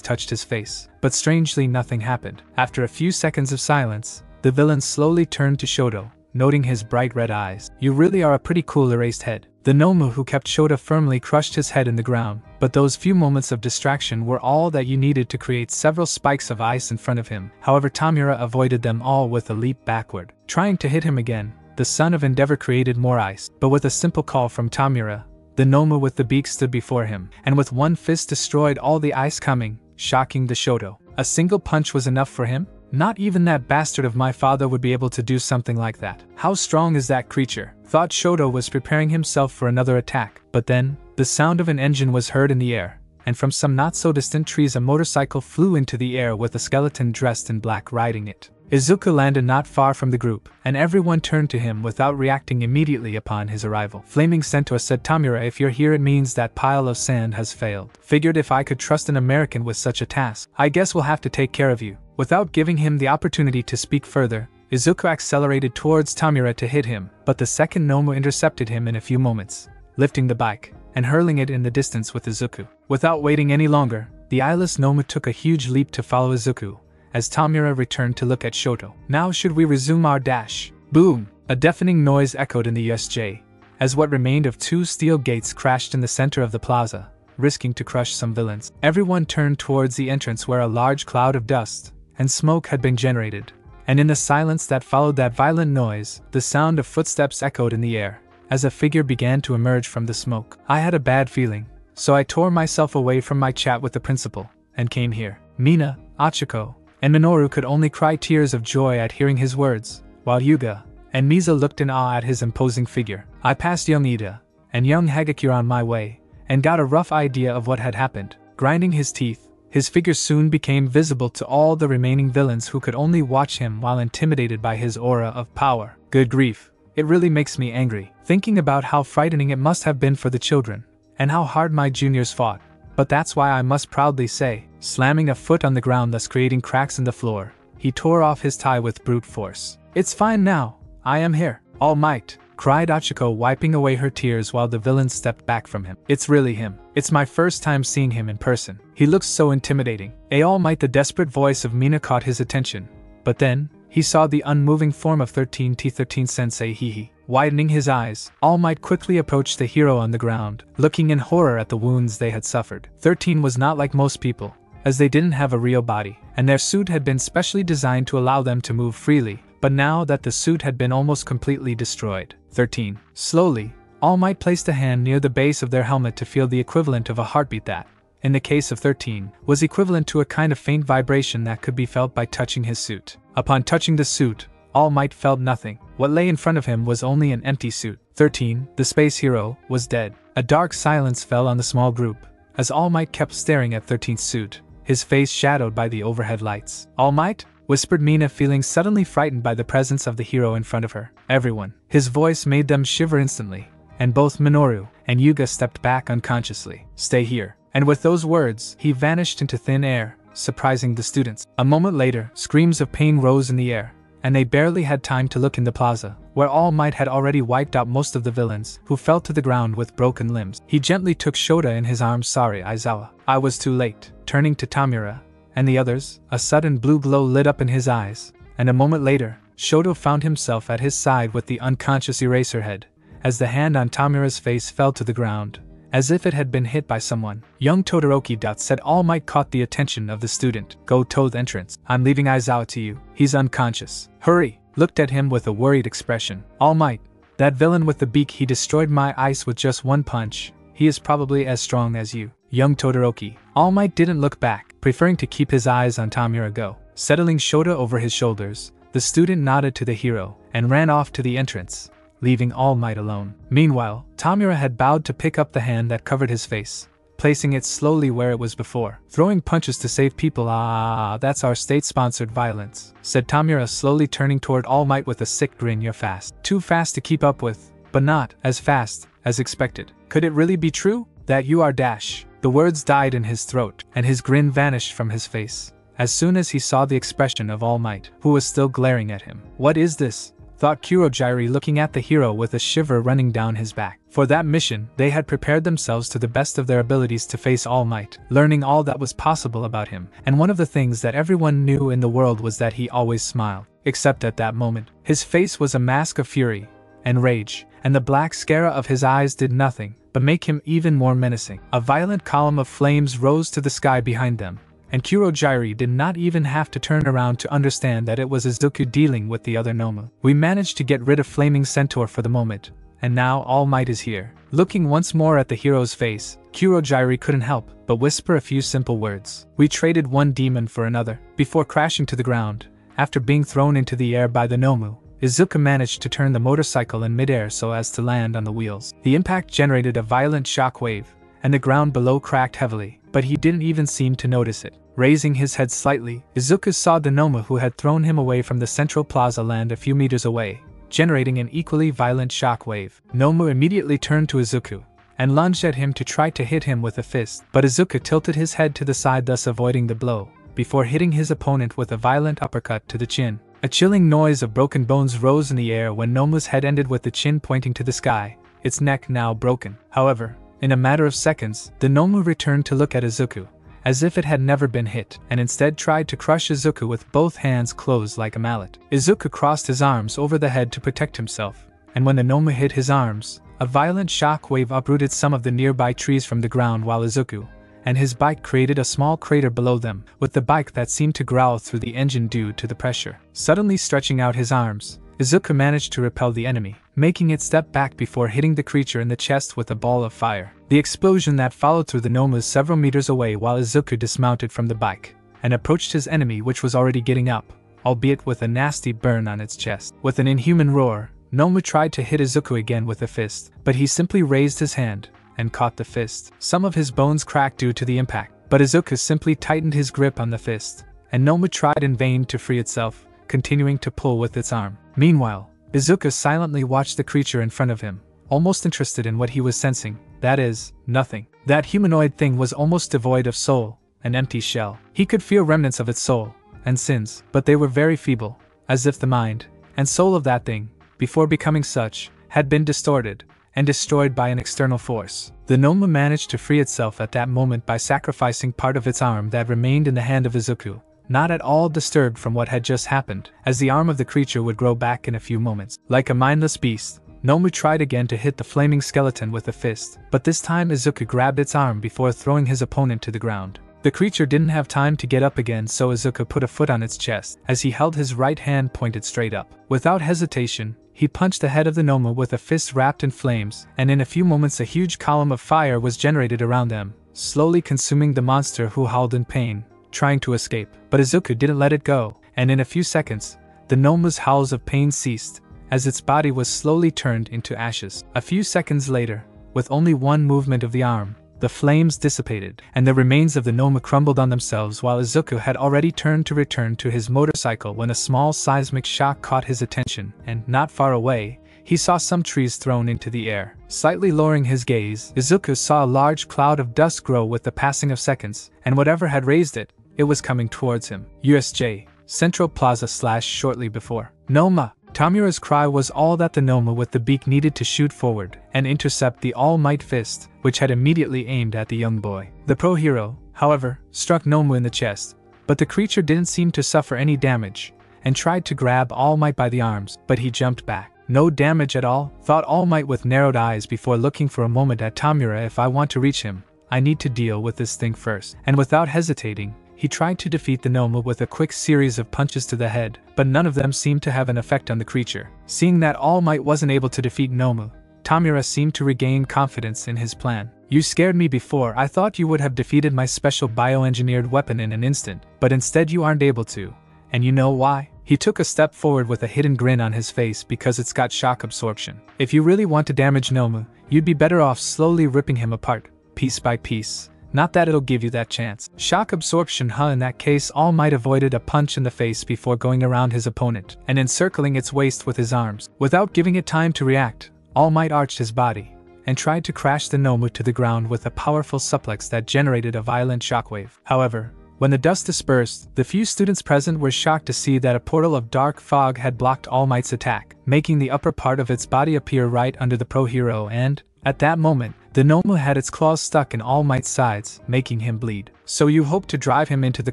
touched his face, but strangely nothing happened. After a few seconds of silence, the villain slowly turned to Shoto, noting his bright red eyes. You really are a pretty cool Eraserhead. The Nomu who kept Shota firmly crushed his head in the ground, but those few moments of distraction were all that you needed to create several spikes of ice in front of him. However, Tomura avoided them all with a leap backward. Trying to hit him again, the son of Endeavor created more ice, but with a simple call from Tomura, the Nomu with the beak stood before him, and with one fist destroyed all the ice coming, shocking the Shoto. A single punch was enough for him? Not even that bastard of my father would be able to do something like that. How strong is that creature? Thought Shoto was preparing himself for another attack, but then, the sound of an engine was heard in the air, and from some not so distant trees a motorcycle flew into the air with a skeleton dressed in black riding it. Izuku landed not far from the group, and everyone turned to him without reacting immediately upon his arrival. Flaming Centaur said Tomura if you're here it means that pile of sand has failed. Figured if I could trust an American with such a task, I guess we'll have to take care of you. Without giving him the opportunity to speak further, Izuku accelerated towards Tomura to hit him, but the second Nomu intercepted him in a few moments, lifting the bike and hurling it in the distance with Izuku. Without waiting any longer, the eyeless Nomu took a huge leap to follow Izuku, as Tomura returned to look at Shoto. Now should we resume our dash? Boom! A deafening noise echoed in the USJ, as what remained of two steel gates crashed in the center of the plaza, risking to crush some villains. Everyone turned towards the entrance where a large cloud of dust and smoke had been generated, and in the silence that followed that violent noise, the sound of footsteps echoed in the air, as a figure began to emerge from the smoke. I had a bad feeling, so I tore myself away from my chat with the principal, and came here. Mina, Ochako, and Minoru could only cry tears of joy at hearing his words, while Yuga and Misa looked in awe at his imposing figure. I passed young Ida and young Hagakure on my way, and got a rough idea of what had happened. Grinding his teeth, his figure soon became visible to all the remaining villains who could only watch him while intimidated by his aura of power. Good grief, it really makes me angry, thinking about how frightening it must have been for the children, and how hard my juniors fought. But that's why I must proudly say, slamming a foot on the ground, thus creating cracks in the floor, he tore off his tie with brute force. It's fine now, I am here, all might, cried Ochako, wiping away her tears while the villain stepped back from him. It's really him. It's my first time seeing him in person. He looks so intimidating. A all might, the desperate voice of Mina caught his attention. But then, he saw the unmoving form of 13T13 Sensei Hihi. Widening his eyes, All Might quickly approached the hero on the ground, looking in horror at the wounds they had suffered. 13 was not like most people, as they didn't have a real body, and their suit had been specially designed to allow them to move freely. But now that the suit had been almost completely destroyed, 13. Slowly, All Might placed a hand near the base of their helmet to feel the equivalent of a heartbeat that, in the case of 13, was equivalent to a kind of faint vibration that could be felt by touching his suit. Upon touching the suit, All Might felt nothing. What lay in front of him was only an empty suit. 13, the space hero, was dead. A dark silence fell on the small group, as All Might kept staring at 13's suit, his face shadowed by the overhead lights. All Might? whispered Mina, feeling suddenly frightened by the presence of the hero in front of her. Everyone. His voice made them shiver instantly, and both Minoru and Yuga stepped back unconsciously. Stay here. And with those words, he vanished into thin air, surprising the students. A moment later, screams of pain rose in the air, and they barely had time to look in the plaza, where All Might had already wiped out most of the villains, who fell to the ground with broken limbs. He gently took Shota in his arms. Sorry, Aizawa. I was too late. Turning to Tomura and the others, a sudden blue glow lit up in his eyes, and a moment later, Shoto found himself at his side with the unconscious Eraserhead, as the hand on Tomura's face fell to the ground, as if it had been hit by someone. Young Todoroki Dot said All Might caught the attention of the student. Go to the entrance. I'm leaving Aizawa to you. He's unconscious. Hurry! Looked at him with a worried expression. All Might. That villain with the beak he destroyed my ice with just one punch. He is probably as strong as you. Young Todoroki. All Might didn't look back, preferring to keep his eyes on Tomura Go. Settling Shota over his shoulders, the student nodded to the hero and ran off to the entrance leaving All Might alone. Meanwhile, Tomura had bowed to pick up the hand that covered his face, placing it slowly where it was before. Throwing punches to save people, ah, that's our state sponsored violence, said Tomura, slowly turning toward All Might with a sick grin. You're fast. Too fast to keep up with, but not as fast as expected. Could it really be true? That you are Dash? The words died in his throat, and his grin vanished from his face. As soon as he saw the expression of All Might, who was still glaring at him. What is this? Thought Kurogiri looking at the hero with a shiver running down his back. For that mission, they had prepared themselves to the best of their abilities to face All Might, learning all that was possible about him, and one of the things that everyone knew in the world was that he always smiled. Except at that moment. His face was a mask of fury and rage, and the black scare of his eyes did nothing but make him even more menacing. A violent column of flames rose to the sky behind them, and Kurogiri did not even have to turn around to understand that it was Izuku dealing with the other Nomu. We managed to get rid of Flaming Centaur for the moment, and now All Might is here. Looking once more at the hero's face, Kurogiri couldn't help but whisper a few simple words. We traded one demon for another, before crashing to the ground, after being thrown into the air by the Nomu. Izuku managed to turn the motorcycle in midair so as to land on the wheels. The impact generated a violent shock wave, and the ground below cracked heavily, but he didn't even seem to notice it. Raising his head slightly, Izuku saw the Nomu who had thrown him away from the central plaza land a few meters away, generating an equally violent shock wave. Nomu immediately turned to Izuku and lunged at him to try to hit him with a fist, but Izuku tilted his head to the side, thus avoiding the blow, before hitting his opponent with a violent uppercut to the chin. A chilling noise of broken bones rose in the air when Nomu's head ended with the chin pointing to the sky, its neck now broken. However, in a matter of seconds, the Nomu returned to look at Izuku, as if it had never been hit, and instead tried to crush Izuku with both hands closed like a mallet. Izuku crossed his arms over the head to protect himself, and when the Nomu hit his arms, a violent shock wave uprooted some of the nearby trees from the ground while Izuku, and his bike created a small crater below them, with the bike that seemed to growl through the engine due to the pressure. Suddenly stretching out his arms, Izuku managed to repel the enemy, making it step back before hitting the creature in the chest with a ball of fire. The explosion that followed through the Nomu was several meters away while Izuku dismounted from the bike and approached his enemy, which was already getting up, albeit with a nasty burn on its chest. With an inhuman roar, Nomu tried to hit Izuku again with a fist, but he simply raised his hand, and caught the fist. Some of his bones cracked due to the impact, but Izuku simply tightened his grip on the fist, and Nomu tried in vain to free itself, continuing to pull with its arm. Meanwhile, Izuku silently watched the creature in front of him, almost interested in what he was sensing that is, nothing. That humanoid thing was almost devoid of soul, an empty shell. He could feel remnants of its soul and sins, but they were very feeble, as if the mind and soul of that thing, before becoming such, had been distorted, and destroyed by an external force. The Nomu managed to free itself at that moment by sacrificing part of its arm that remained in the hand of Izuku, not at all disturbed from what had just happened, as the arm of the creature would grow back in a few moments. Like a mindless beast, Nomu tried again to hit the flaming skeleton with a fist, but this time Izuku grabbed its arm before throwing his opponent to the ground. The creature didn't have time to get up again, so Izuku put a foot on its chest as he held his right hand pointed straight up. Without hesitation, he punched the head of the Nomu with a fist wrapped in flames, and in a few moments a huge column of fire was generated around them, slowly consuming the monster who howled in pain, trying to escape. But Izuku didn't let it go, and in a few seconds, the Nomu's howls of pain ceased, as its body was slowly turned into ashes. A few seconds later, with only one movement of the arm, the flames dissipated, and the remains of the Nomu crumbled on themselves while Izuku had already turned to return to his motorcycle when a small seismic shock caught his attention, and, not far away, he saw some trees thrown into the air. Slightly lowering his gaze, Izuku saw a large cloud of dust grow with the passing of seconds, and whatever had raised it, it was coming towards him. USJ, Central Plaza slash shortly before. Nomu, Tomura's cry was all that the Nomu with the beak needed to shoot forward and intercept the All Might fist, which had immediately aimed at the young boy. The pro hero, however, struck Nomu in the chest, but the creature didn't seem to suffer any damage and tried to grab All Might by the arms, but he jumped back. No damage at all, thought All Might with narrowed eyes before looking for a moment at Tomura. If I want to reach him, I need to deal with this thing first. And without hesitating, he tried to defeat the Nomu with a quick series of punches to the head, but none of them seemed to have an effect on the creature. Seeing that All Might wasn't able to defeat Nomu, Tomura seemed to regain confidence in his plan. You scared me before, I thought you would have defeated my special bioengineered weapon in an instant, but instead you aren't able to. And you know why? He took a step forward with a hidden grin on his face because it's got shock absorption. If you really want to damage Nomu, you'd be better off slowly ripping him apart, piece by piece, Not that it'll give you that chance. Shock absorption, huh? In that case, All Might avoided a punch in the face before going around his opponent and encircling its waist with his arms. Without giving it time to react, All Might arched his body and tried to crash the Nomu to the ground with a powerful suplex that generated a violent shockwave. However, when the dust dispersed, the few students present were shocked to see that a portal of dark fog had blocked All Might's attack, making the upper part of its body appear right under the pro hero, and, at that moment, the Nomu had its claws stuck in All Might's sides, making him bleed. So you hope to drive him into the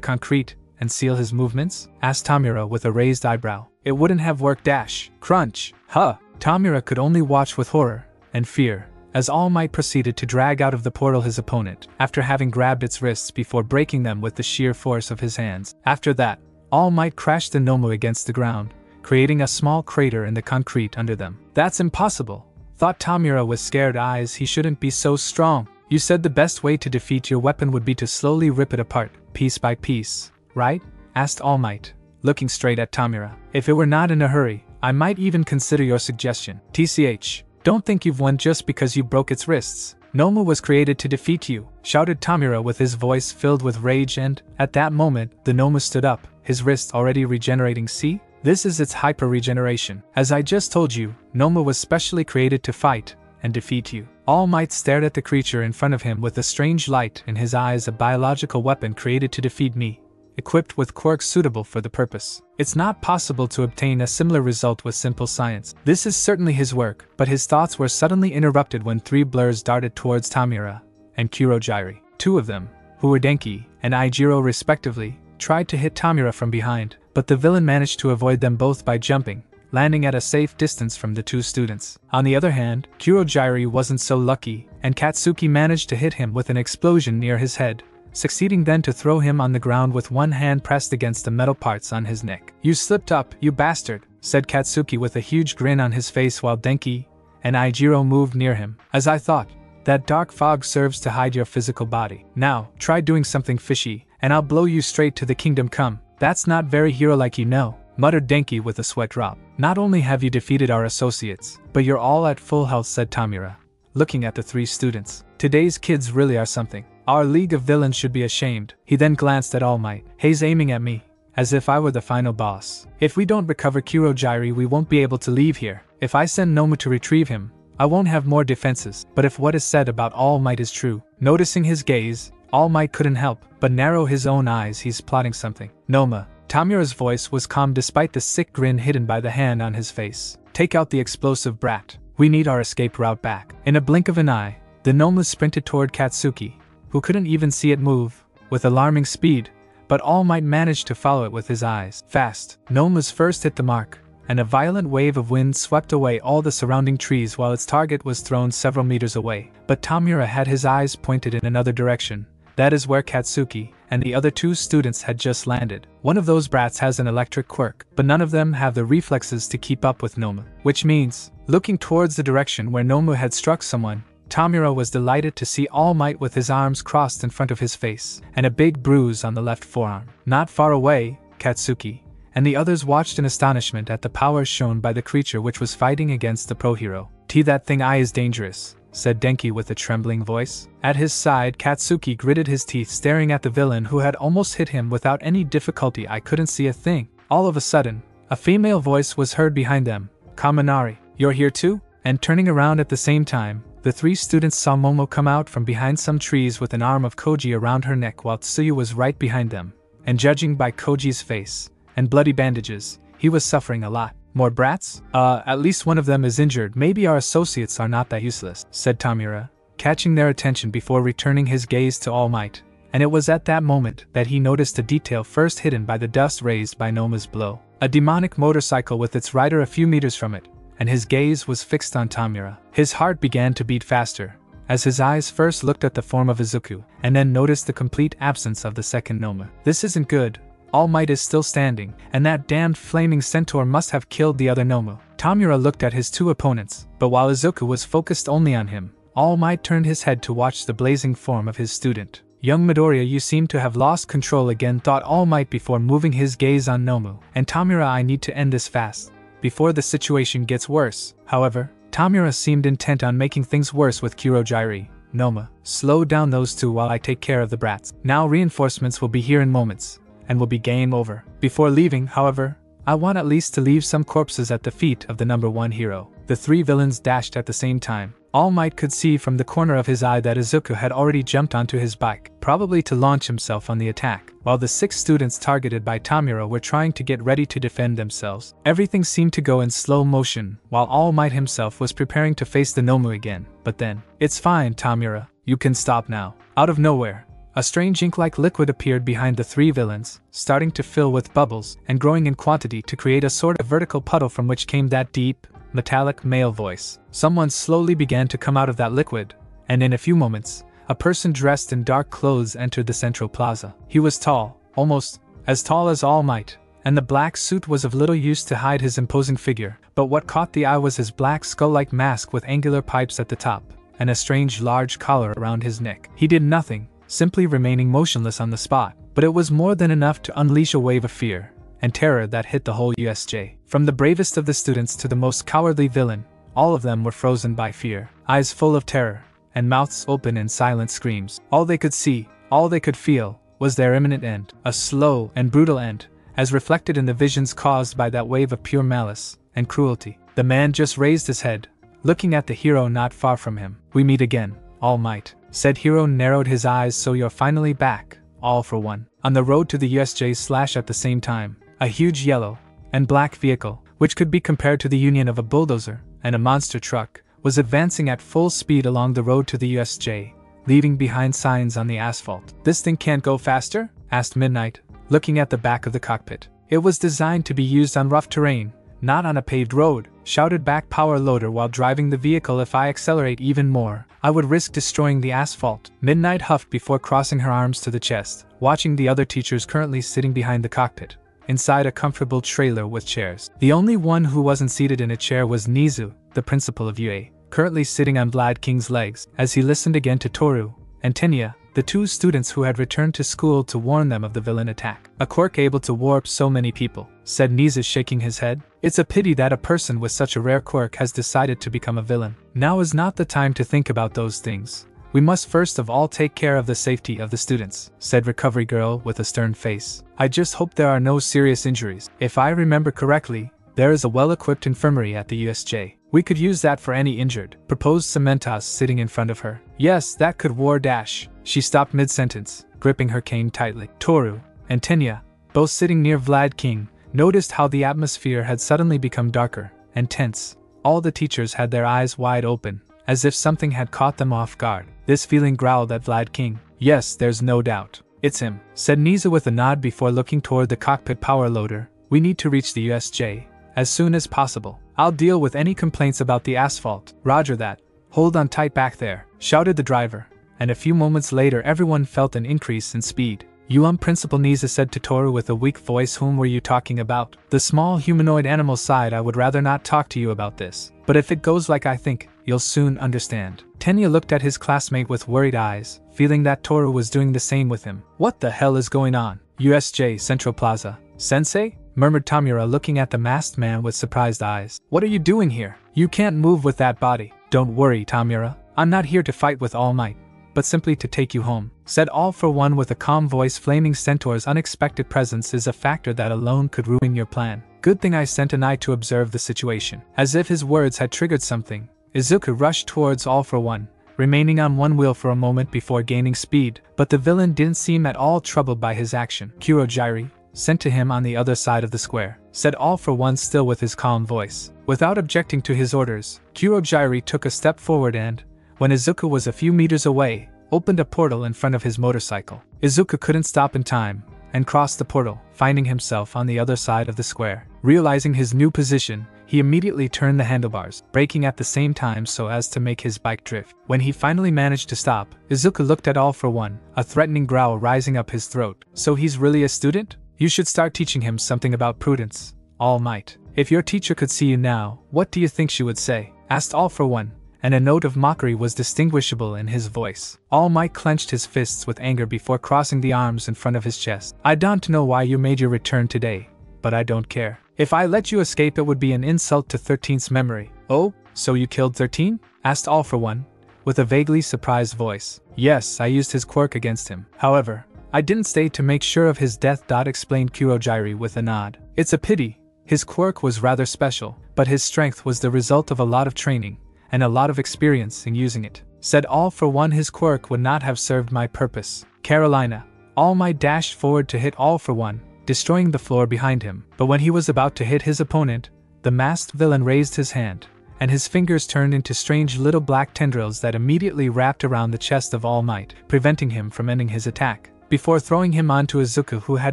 concrete and seal his movements? asked Tomura with a raised eyebrow. It wouldn't have worked dash. Crunch. Huh. Tomura could only watch with horror and fear as All Might proceeded to drag out of the portal his opponent, after having grabbed its wrists before breaking them with the sheer force of his hands. After that, All Might crashed the Nomu against the ground, creating a small crater in the concrete under them. That's impossible, Thought Tomura with scared eyes he shouldn't be so strong. You said the best way to defeat your weapon would be to slowly rip it apart, piece by piece, right? asked All Might, looking straight at Tomura. If it were not in a hurry, I might even consider your suggestion. TCH, don't think you've won just because you broke its wrists. Nomu was created to defeat you, shouted Tomura with his voice filled with rage and, at that moment, the Nomu stood up, his wrist already regenerating see? This is its hyper-regeneration. As I just told you, Nomu was specially created to fight and defeat you. All Might stared at the creature in front of him with a strange light in his eyes a biological weapon created to defeat me, equipped with quirks suitable for the purpose. It's not possible to obtain a similar result with simple science. This is certainly his work, but his thoughts were suddenly interrupted when three blurs darted towards Tomura and Kurogiri. Two of them, who were Denki and Eijiro respectively, tried to hit Tomura from behind, but the villain managed to avoid them both by jumping, landing at a safe distance from the two students. On the other hand, Kurogiri wasn't so lucky, and Katsuki managed to hit him with an explosion near his head, succeeding then to throw him on the ground with one hand pressed against the metal parts on his neck. You slipped up, you bastard, said Katsuki with a huge grin on his face while Denki and Eijiro moved near him. As I thought, that dark fog serves to hide your physical body. Now, try doing something fishy, and I'll blow you straight to the kingdom come. That's not very hero like you know, muttered Denki with a sweat drop. Not only have you defeated our associates, but you're all at full health, said Tomura, looking at the three students. Today's kids really are something. Our League of Villains should be ashamed. He then glanced at All Might. He's aiming at me, as if I were the final boss. If we don't recover Kurogiri, we won't be able to leave here. If I send Nomu to retrieve him, I won't have more defenses. But if what is said about All Might is true, noticing his gaze, all Might couldn't help but narrow his own eyes. He's plotting something. Nomu. Tomura's voice was calm despite the sick grin hidden by the hand on his face. Take out the explosive brat. We need our escape route back. In a blink of an eye, the Nomu sprinted toward Katsuki, who couldn't even see it move, with alarming speed, but All Might managed to follow it with his eyes. Fast, Nomu's first hit the mark, and a violent wave of wind swept away all the surrounding trees while its target was thrown several meters away. But Tomura had his eyes pointed in another direction, that is where Katsuki and the other two students had just landed. One of those brats has an electric quirk, but none of them have the reflexes to keep up with Nomu. Which means, looking towards the direction where Nomu had struck someone, Tomura was delighted to see All Might with his arms crossed in front of his face, and a big bruise on the left forearm. Not far away, Katsuki and the others watched in astonishment at the power shown by the creature which was fighting against the pro hero. T that thing I is dangerous, said Denki with a trembling voice. At his side, Katsuki gritted his teeth, staring at the villain who had almost hit him without any difficulty. I couldn't see a thing. All of a sudden, a female voice was heard behind them Kaminari, you're here too? And turning around at the same time, the three students saw Momo come out from behind some trees with an arm of Koji around her neck while Tsuyu was right behind them. And judging by Koji's face and bloody bandages, he was suffering a lot. More brats? Uh, at least one of them is injured. Maybe our associates are not that useless, said Tomura, catching their attention before returning his gaze to All Might. And it was at that moment that he noticed a detail first hidden by the dust raised by Nomu's blow. A demonic motorcycle with its rider a few meters from it, and his gaze was fixed on Tomura. His heart began to beat faster, as his eyes first looked at the form of Izuku, and then noticed the complete absence of the second Nomu. This isn't good, all Might is still standing, and that damned flaming centaur must have killed the other Nomu. Tomura looked at his two opponents, but while Izuku was focused only on him, All Might turned his head to watch the blazing form of his student. Young Midoriya, you seem to have lost control again, thought All Might before moving his gaze on Nomu. And Tomura, I need to end this fast, before the situation gets worse. However, Tomura seemed intent on making things worse with Kurogiri, Nomu, slow down those two while I take care of the brats. Now reinforcements will be here in moments, and will be game over. Before leaving, however, I want at least to leave some corpses at the feet of the number one hero. The three villains dashed at the same time. All Might could see from the corner of his eye that Izuku had already jumped onto his bike, probably to launch himself on the attack, while the six students targeted by Tomura were trying to get ready to defend themselves. Everything seemed to go in slow motion, while All Might himself was preparing to face the Nomu again. But then, it's fine, Tomura, you can stop now. Out of nowhere, a strange ink like liquid appeared behind the three villains, starting to fill with bubbles and growing in quantity to create a sort of vertical puddle from which came that deep, metallic male voice. Someone slowly began to come out of that liquid, and in a few moments, a person dressed in dark clothes entered the central plaza. He was tall, almost as tall as All Might, and the black suit was of little use to hide his imposing figure, but what caught the eye was his black skull like mask with angular pipes at the top, and a strange large collar around his neck. He did nothing, simply remaining motionless on the spot, but it was more than enough to unleash a wave of fear and terror that hit the whole USJ. From the bravest of the students to the most cowardly villain, all of them were frozen by fear, eyes full of terror, and mouths open in silent screams. All they could see, all they could feel, was their imminent end, a slow and brutal end, as reflected in the visions caused by that wave of pure malice and cruelty. The man just raised his head, looking at the hero not far from him. We meet again, All Might said Hero narrowed his eyes so you're finally back, all for one. On the road to the USJ slash at the same time, a huge yellow and black vehicle, which could be compared to the union of a bulldozer and a monster truck, was advancing at full speed along the road to the USJ, leaving behind signs on the asphalt. This thing can't go faster? asked Midnight, looking at the back of the cockpit. It was designed to be used on rough terrain, not on a paved road, shouted back Power Loader while driving the vehicle. If I accelerate even more, I would risk destroying the asphalt. Midnight huffed before crossing her arms to the chest, watching the other teachers currently sitting behind the cockpit, inside a comfortable trailer with chairs. The only one who wasn't seated in a chair was Nezu, the principal of UA, currently sitting on Vlad King's legs, as he listened again to Toru and Tenya, the two students who had returned to school to warn them of the villain attack. A quirk able to warp so many people, said Nezu shaking his head. It's a pity that a person with such a rare quirk has decided to become a villain. Now is not the time to think about those things. We must first of all take care of the safety of the students, said Recovery Girl with a stern face. I just hope there are no serious injuries. If I remember correctly, there is a well equipped infirmary at the USJ. We could use that for any injured, proposed Cementoss sitting in front of her. Yes, that could war dash. She stopped mid sentence, gripping her cane tightly. Toru and Tenya, both sitting near Vlad King, noticed how the atmosphere had suddenly become darker and tense. All the teachers had their eyes wide open, as if something had caught them off guard. This feeling growled at Vlad King. Yes, there's no doubt. It's him, said Nezu with a nod before looking toward the cockpit power loader. We need to reach the USJ as soon as possible. I'll deal with any complaints about the asphalt. Roger that. Hold on tight back there, shouted the driver, and a few moments later everyone felt an increase in speed. Yuum Principal Nezu said to Toru with a weak voice Whom were you talking about? The small humanoid animal side I would rather not talk to you about this. But if it goes like I think, you'll soon understand. Tenya looked at his classmate with worried eyes, feeling that Toru was doing the same with him. What the hell is going on? USJ Central Plaza. Sensei? murmured Tomura looking at the masked man with surprised eyes. What are you doing here? You can't move with that body. Don't worry, Tomura. I'm not here to fight with All Might but simply to take you home. Said all for one with a calm voice. Flaming Centaur's unexpected presence is a factor that alone could ruin your plan. Good thing I sent an eye to observe the situation. As if his words had triggered something, Izuku rushed towards all for one, remaining on one wheel for a moment before gaining speed, but the villain didn't seem at all troubled by his action. Kurogiri, sent to him on the other side of the square, said all for one still with his calm voice. Without objecting to his orders, Kurogiri took a step forward and, when Izuku was a few meters away, opened a portal in front of his motorcycle. Izuku couldn't stop in time and crossed the portal, finding himself on the other side of the square. Realizing his new position, he immediately turned the handlebars, braking at the same time so as to make his bike drift. When he finally managed to stop, Izuku looked at all for one, a threatening growl rising up his throat. So he's really a student? You should start teaching him something about prudence. All might. If your teacher could see you now, what do you think she would say? asked All for One, and a note of mockery was distinguishable in his voice. All Might clenched his fists with anger before crossing the arms in front of his chest. I don't know why you made your return today, but I don't care. If I let you escape, it would be an insult to 13's memory. Oh, so you killed 13? asked All for One, with a vaguely surprised voice. Yes, I used his quirk against him. However, I didn't stay to make sure of his death. Dot explained Kurogiri with a nod. It's a pity. His quirk was rather special, but his strength was the result of a lot of training and a lot of experience in using it. Said all for one his quirk would not have served my purpose. Carolina. All Might dashed forward to hit all for one, destroying the floor behind him. But when he was about to hit his opponent, the masked villain raised his hand, and his fingers turned into strange little black tendrils that immediately wrapped around the chest of All Might, preventing him from ending his attack. Before throwing him onto Izuku, who had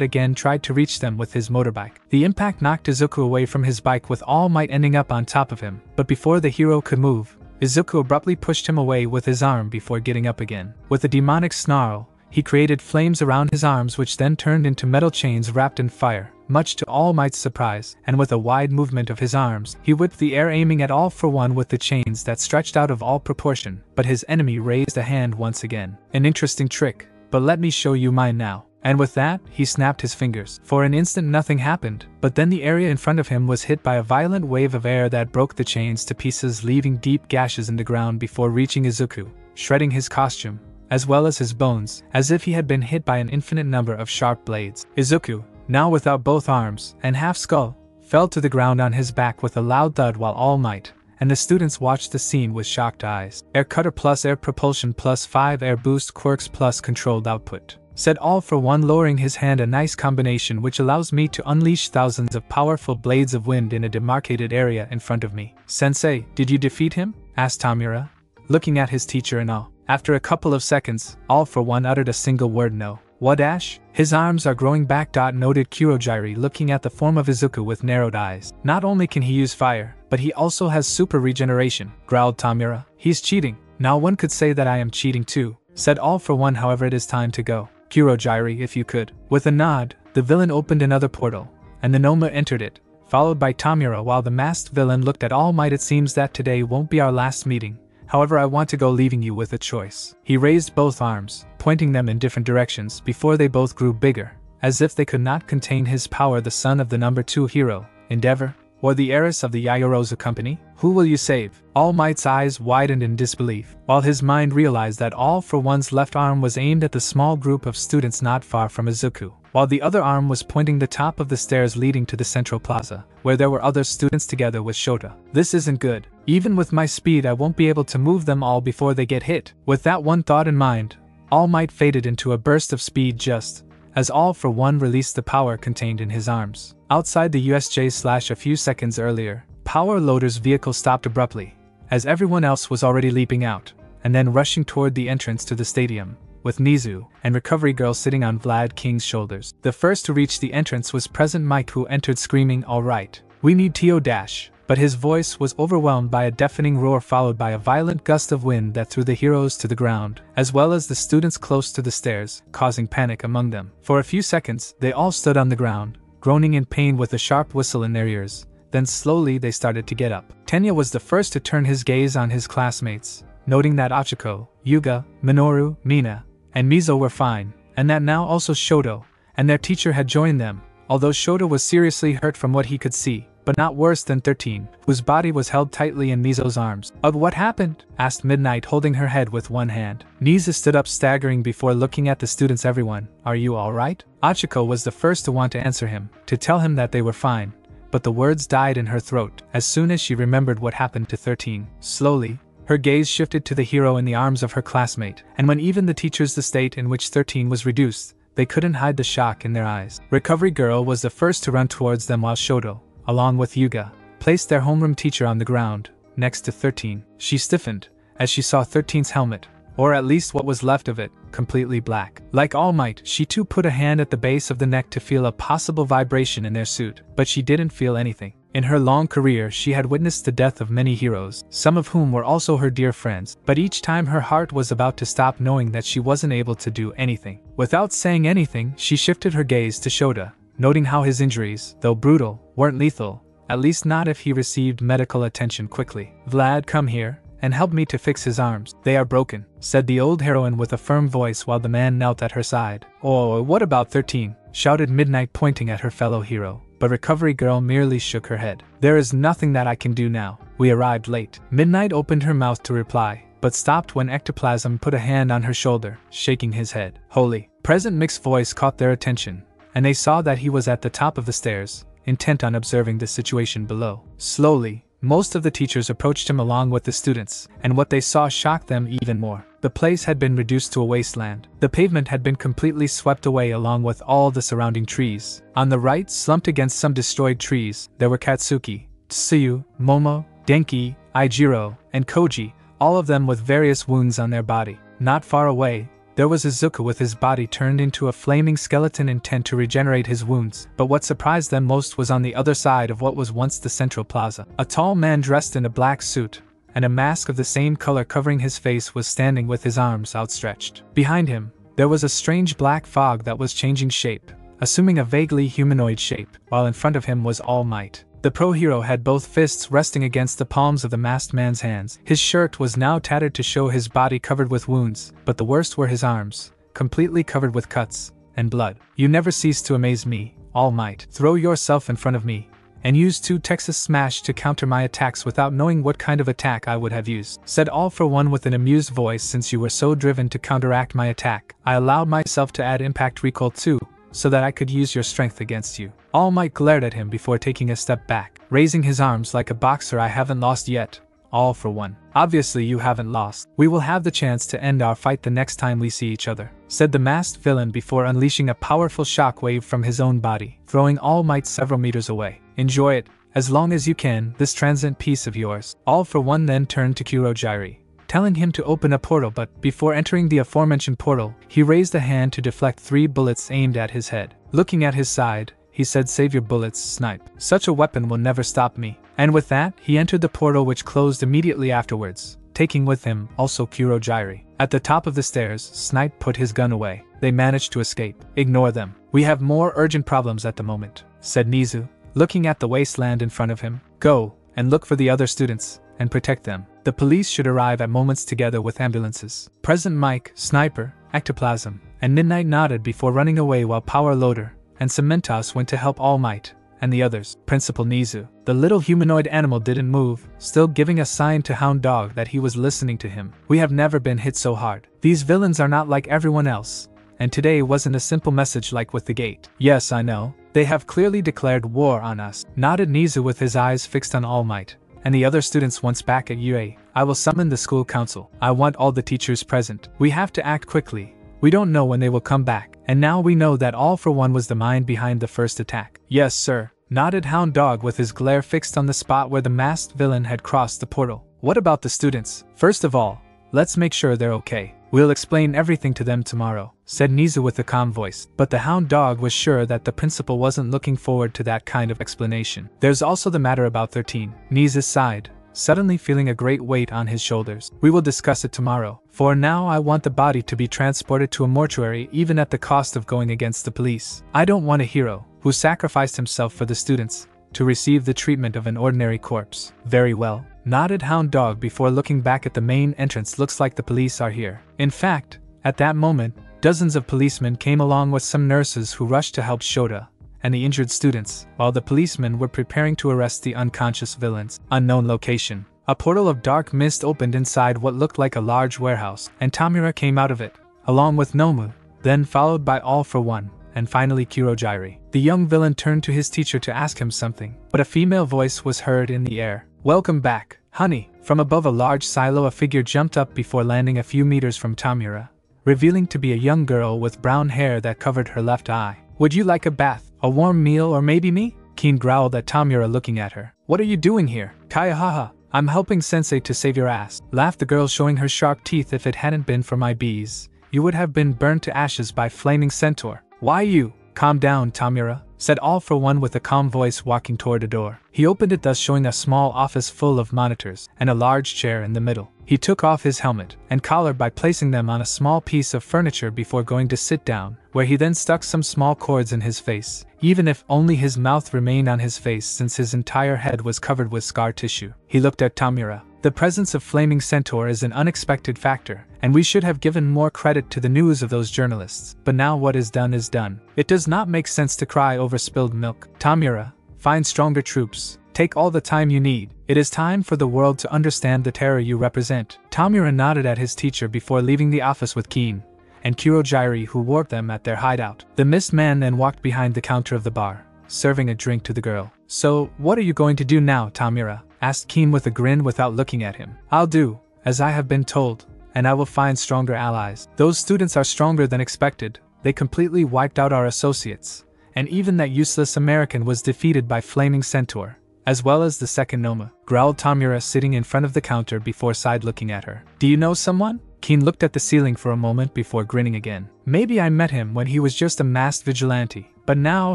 again tried to reach them with his motorbike. The impact knocked Izuku away from his bike, with All Might ending up on top of him. But before the hero could move, Izuku abruptly pushed him away with his arm before getting up again. With a demonic snarl, he created flames around his arms, which then turned into metal chains wrapped in fire. Much to All Might's surprise, and with a wide movement of his arms, he whipped the air, aiming at All for One with the chains that stretched out of all proportion. But his enemy raised a hand once again. An interesting trick, but let me show you mine now. And with that, he snapped his fingers. For an instant, nothing happened, but then the area in front of him was hit by a violent wave of air that broke the chains to pieces, leaving deep gashes in the ground before reaching Izuku, shredding his costume as well as his bones, as if he had been hit by an infinite number of sharp blades. Izuku, now without both arms and half skull, fell to the ground on his back with a loud thud while All Might and the students watched the scene with shocked eyes. Air cutter plus air propulsion plus 5 air boost quirks plus controlled output. Said all for one, lowering his hand, a nice combination which allows me to unleash thousands of powerful blades of wind in a demarcated area in front of me. Sensei, did you defeat him? asked Tomura, looking at his teacher in awe. After a couple of seconds, all for one uttered a single word no. What Ash? His arms are growing back. Noted Kurogiri looking at the form of Izuku with narrowed eyes. Not only can he use fire, but he also has super regeneration, growled Tomura. He's cheating. Now one could say that I am cheating too, said all for one however it is time to go. Kurogiri if you could. With a nod, the villain opened another portal, and the Nomu entered it, followed by Tomura while the masked villain looked at All Might it seems that today won't be our last meeting. However, I want to go leaving you with a choice. He raised both arms, pointing them in different directions before they both grew bigger, as if they could not contain his power. The son of the number two hero, Endeavor, or the heiress of the Yaoyorozu company? Who will you save? All Might's eyes widened in disbelief, while his mind realized that all for one's left arm was aimed at the small group of students not far from Izuku while the other arm was pointing the top of the stairs leading to the central plaza, where there were other students together with Shota. This isn't good. Even with my speed, I won't be able to move them all before they get hit. With that one thought in mind, All Might faded into a burst of speed just as All for One released the power contained in his arms. Outside the USJ slash a few seconds earlier, Power Loader's vehicle stopped abruptly, as everyone else was already leaping out, and then rushing toward the entrance to the stadium with Nezu and Recovery Girl sitting on Vlad King's shoulders. The first to reach the entrance was Present Mic, who entered screaming, All right, we need Tio Dash. But his voice was overwhelmed by a deafening roar, followed by a violent gust of wind that threw the heroes to the ground, as well as the students close to the stairs, causing panic among them. For a few seconds, they all stood on the ground, groaning in pain with a sharp whistle in their ears. Then slowly they started to get up. Tenya was the first to turn his gaze on his classmates, noting that Ochako, Yuga, Minoru, Mina, and Mezo were fine, and that now also Shoto and their teacher had joined them, although Shoto was seriously hurt from what he could see, but not worse than 13, whose body was held tightly in Mezo's arms. Of what happened? asked Midnight, holding her head with one hand. Nezu stood up, staggering before looking at the students. Everyone, are you alright? Ochako was the first to want to answer him, to tell him that they were fine, but the words died in her throat as soon as she remembered what happened to 13. Slowly, her gaze shifted to the hero in the arms of her classmate, and when even the teachers the state in which 13 was reduced, they couldn't hide the shock in their eyes. Recovery Girl was the first to run towards them while Shoto, along with Yuga, placed their homeroom teacher on the ground, next to 13. She stiffened as she saw 13's helmet, or at least what was left of it, completely black. Like All Might, she too put a hand at the base of the neck to feel a possible vibration in their suit, but she didn't feel anything. In her long career, she had witnessed the death of many heroes, some of whom were also her dear friends, but each time her heart was about to stop knowing that she wasn't able to do anything. Without saying anything, she shifted her gaze to Shota, noting how his injuries, though brutal, weren't lethal, at least not if he received medical attention quickly. Vlad, come here, and help me to fix his arms. They are broken, said the old heroine with a firm voice while the man knelt at her side. Oh, what about 13? shouted Midnight, pointing at her fellow hero but Recovery Girl merely shook her head. There is nothing that I can do now. We arrived late. Midnight opened her mouth to reply, but stopped when Ectoplasm put a hand on her shoulder, shaking his head. Holy. Present Mic's voice caught their attention, and they saw that he was at the top of the stairs, intent on observing the situation below. Slowly, most of the teachers approached him along with the students, and what they saw shocked them even more. The place had been reduced to a wasteland. The pavement had been completely swept away along with all the surrounding trees. On the right, slumped against some destroyed trees, there were Katsuki, Tsuyu, Momo, Denki, Eijiro, and Koji, all of them with various wounds on their body. Not far away, there was Izuku with his body turned into a flaming skeleton intent to regenerate his wounds, but what surprised them most was on the other side of what was once the central plaza. A tall man dressed in a black suit, and a mask of the same color covering his face was standing with his arms outstretched. Behind him, there was a strange black fog that was changing shape, assuming a vaguely humanoid shape, while in front of him was All Might. The pro hero had both fists resting against the palms of the masked man's hands. His shirt was now tattered to show his body covered with wounds, but the worst were his arms, completely covered with cuts and blood. You never cease to amaze me, All Might. Throw yourself in front of me, and use two Texas Smash to counter my attacks without knowing what kind of attack I would have used. Said all for one with an amused voice since you were so driven to counteract my attack. I allowed myself to add impact recall too, so that I could use your strength against you. All Might glared at him before taking a step back, raising his arms like a boxer I haven't lost yet. All for one. Obviously, you haven't lost. We will have the chance to end our fight the next time we see each other, said the masked villain before unleashing a powerful shockwave from his own body, throwing All Might several meters away. Enjoy it, as long as you can, this transient piece of yours. All for one then turned to Kurogiri, telling him to open a portal, but before entering the aforementioned portal, he raised a hand to deflect three bullets aimed at his head. Looking at his side, he said, Save your bullets, Snipe. Such a weapon will never stop me. And with that, he entered the portal which closed immediately afterwards, taking with him also Kurogiri. At the top of the stairs, Snipe put his gun away. They managed to escape. Ignore them. We have more urgent problems at the moment, said Nezu, looking at the wasteland in front of him. Go, and look for the other students, and protect them. The police should arrive at moments together with ambulances. Present Mic, Sniper, Ectoplasm, and Midnight nodded before running away while Power Loader and Cementoss went to help All Might and the others, Principal Nezu. The little humanoid animal didn't move, still giving a sign to Hound Dog that he was listening to him. We have never been hit so hard. These villains are not like everyone else, and today wasn't a simple message like with the gate. Yes, I know, they have clearly declared war on us, nodded Nezu with his eyes fixed on All Might. And the other students once back at UA, I will summon the school council. I want all the teachers present. We have to act quickly. We don't know when they will come back, and now we know that All for One was the mind behind the first attack. Yes, sir, nodded Hound Dog with his glare fixed on the spot where the masked villain had crossed the portal. What about the students? First of all, let's make sure they're okay. We'll explain everything to them tomorrow, said Nezu with a calm voice. But the hound dog was sure that the principal wasn't looking forward to that kind of explanation. There's also the matter about 13. Nezu sighed, suddenly feeling a great weight on his shoulders. We will discuss it tomorrow. For now, I want the body to be transported to a mortuary even at the cost of going against the police. I don't want a hero, who sacrificed himself for the students, to receive the treatment of an ordinary corpse. Very well, nodded Hound Dog before looking back at the main entrance. Looks like the police are here. In fact, at that moment, dozens of policemen came along with some nurses who rushed to help Shota and the injured students, while the policemen were preparing to arrest the unconscious villains. Unknown location. A portal of dark mist opened inside what looked like a large warehouse, and Tomura came out of it, along with Nomu, then followed by All for One, and finally Kurogiri. The young villain turned to his teacher to ask him something, but a female voice was heard in the air. Welcome back, honey. From above a large silo, a figure jumped up before landing a few meters from Tomura, revealing to be a young girl with brown hair that covered her left eye. Would you like a bath, a warm meal, or maybe me? Keen growled at Tomura looking at her. What are you doing here? Kaya Kayahaha, I'm helping Sensei to save your ass, laughed the girl showing her sharp teeth if it hadn't been for my bees. You would have been burned to ashes by flaming centaur. Why you? Calm down, Tomura, said All for One with a calm voice walking toward a door. He opened it, thus showing a small office full of monitors and a large chair in the middle. He took off his helmet and collar by placing them on a small piece of furniture before going to sit down, where he then stuck some small cords in his face, even if only his mouth remained on his face since his entire head was covered with scar tissue. He looked at Tomura. The presence of Flaming Centaur is an unexpected factor, and we should have given more credit to the news of those journalists. But now what is done is done. It does not make sense to cry over spilled milk. Tomura, find stronger troops. Take all the time you need. It is time for the world to understand the terror you represent. Tomura nodded at his teacher before leaving the office with Keen and Kurogiri who warped them at their hideout. The mist man then walked behind the counter of the bar, serving a drink to the girl. So, what are you going to do now, Tomura? asked Keen with a grin without looking at him. I'll do, as I have been told, and I will find stronger allies. Those students are stronger than expected, they completely wiped out our associates, and even that useless American was defeated by Flaming Centaur, as well as the second Nomu, growled Tomura sitting in front of the counter before side looking at her. Do you know someone? Keen looked at the ceiling for a moment before grinning again. Maybe I met him when he was just a masked vigilante, but now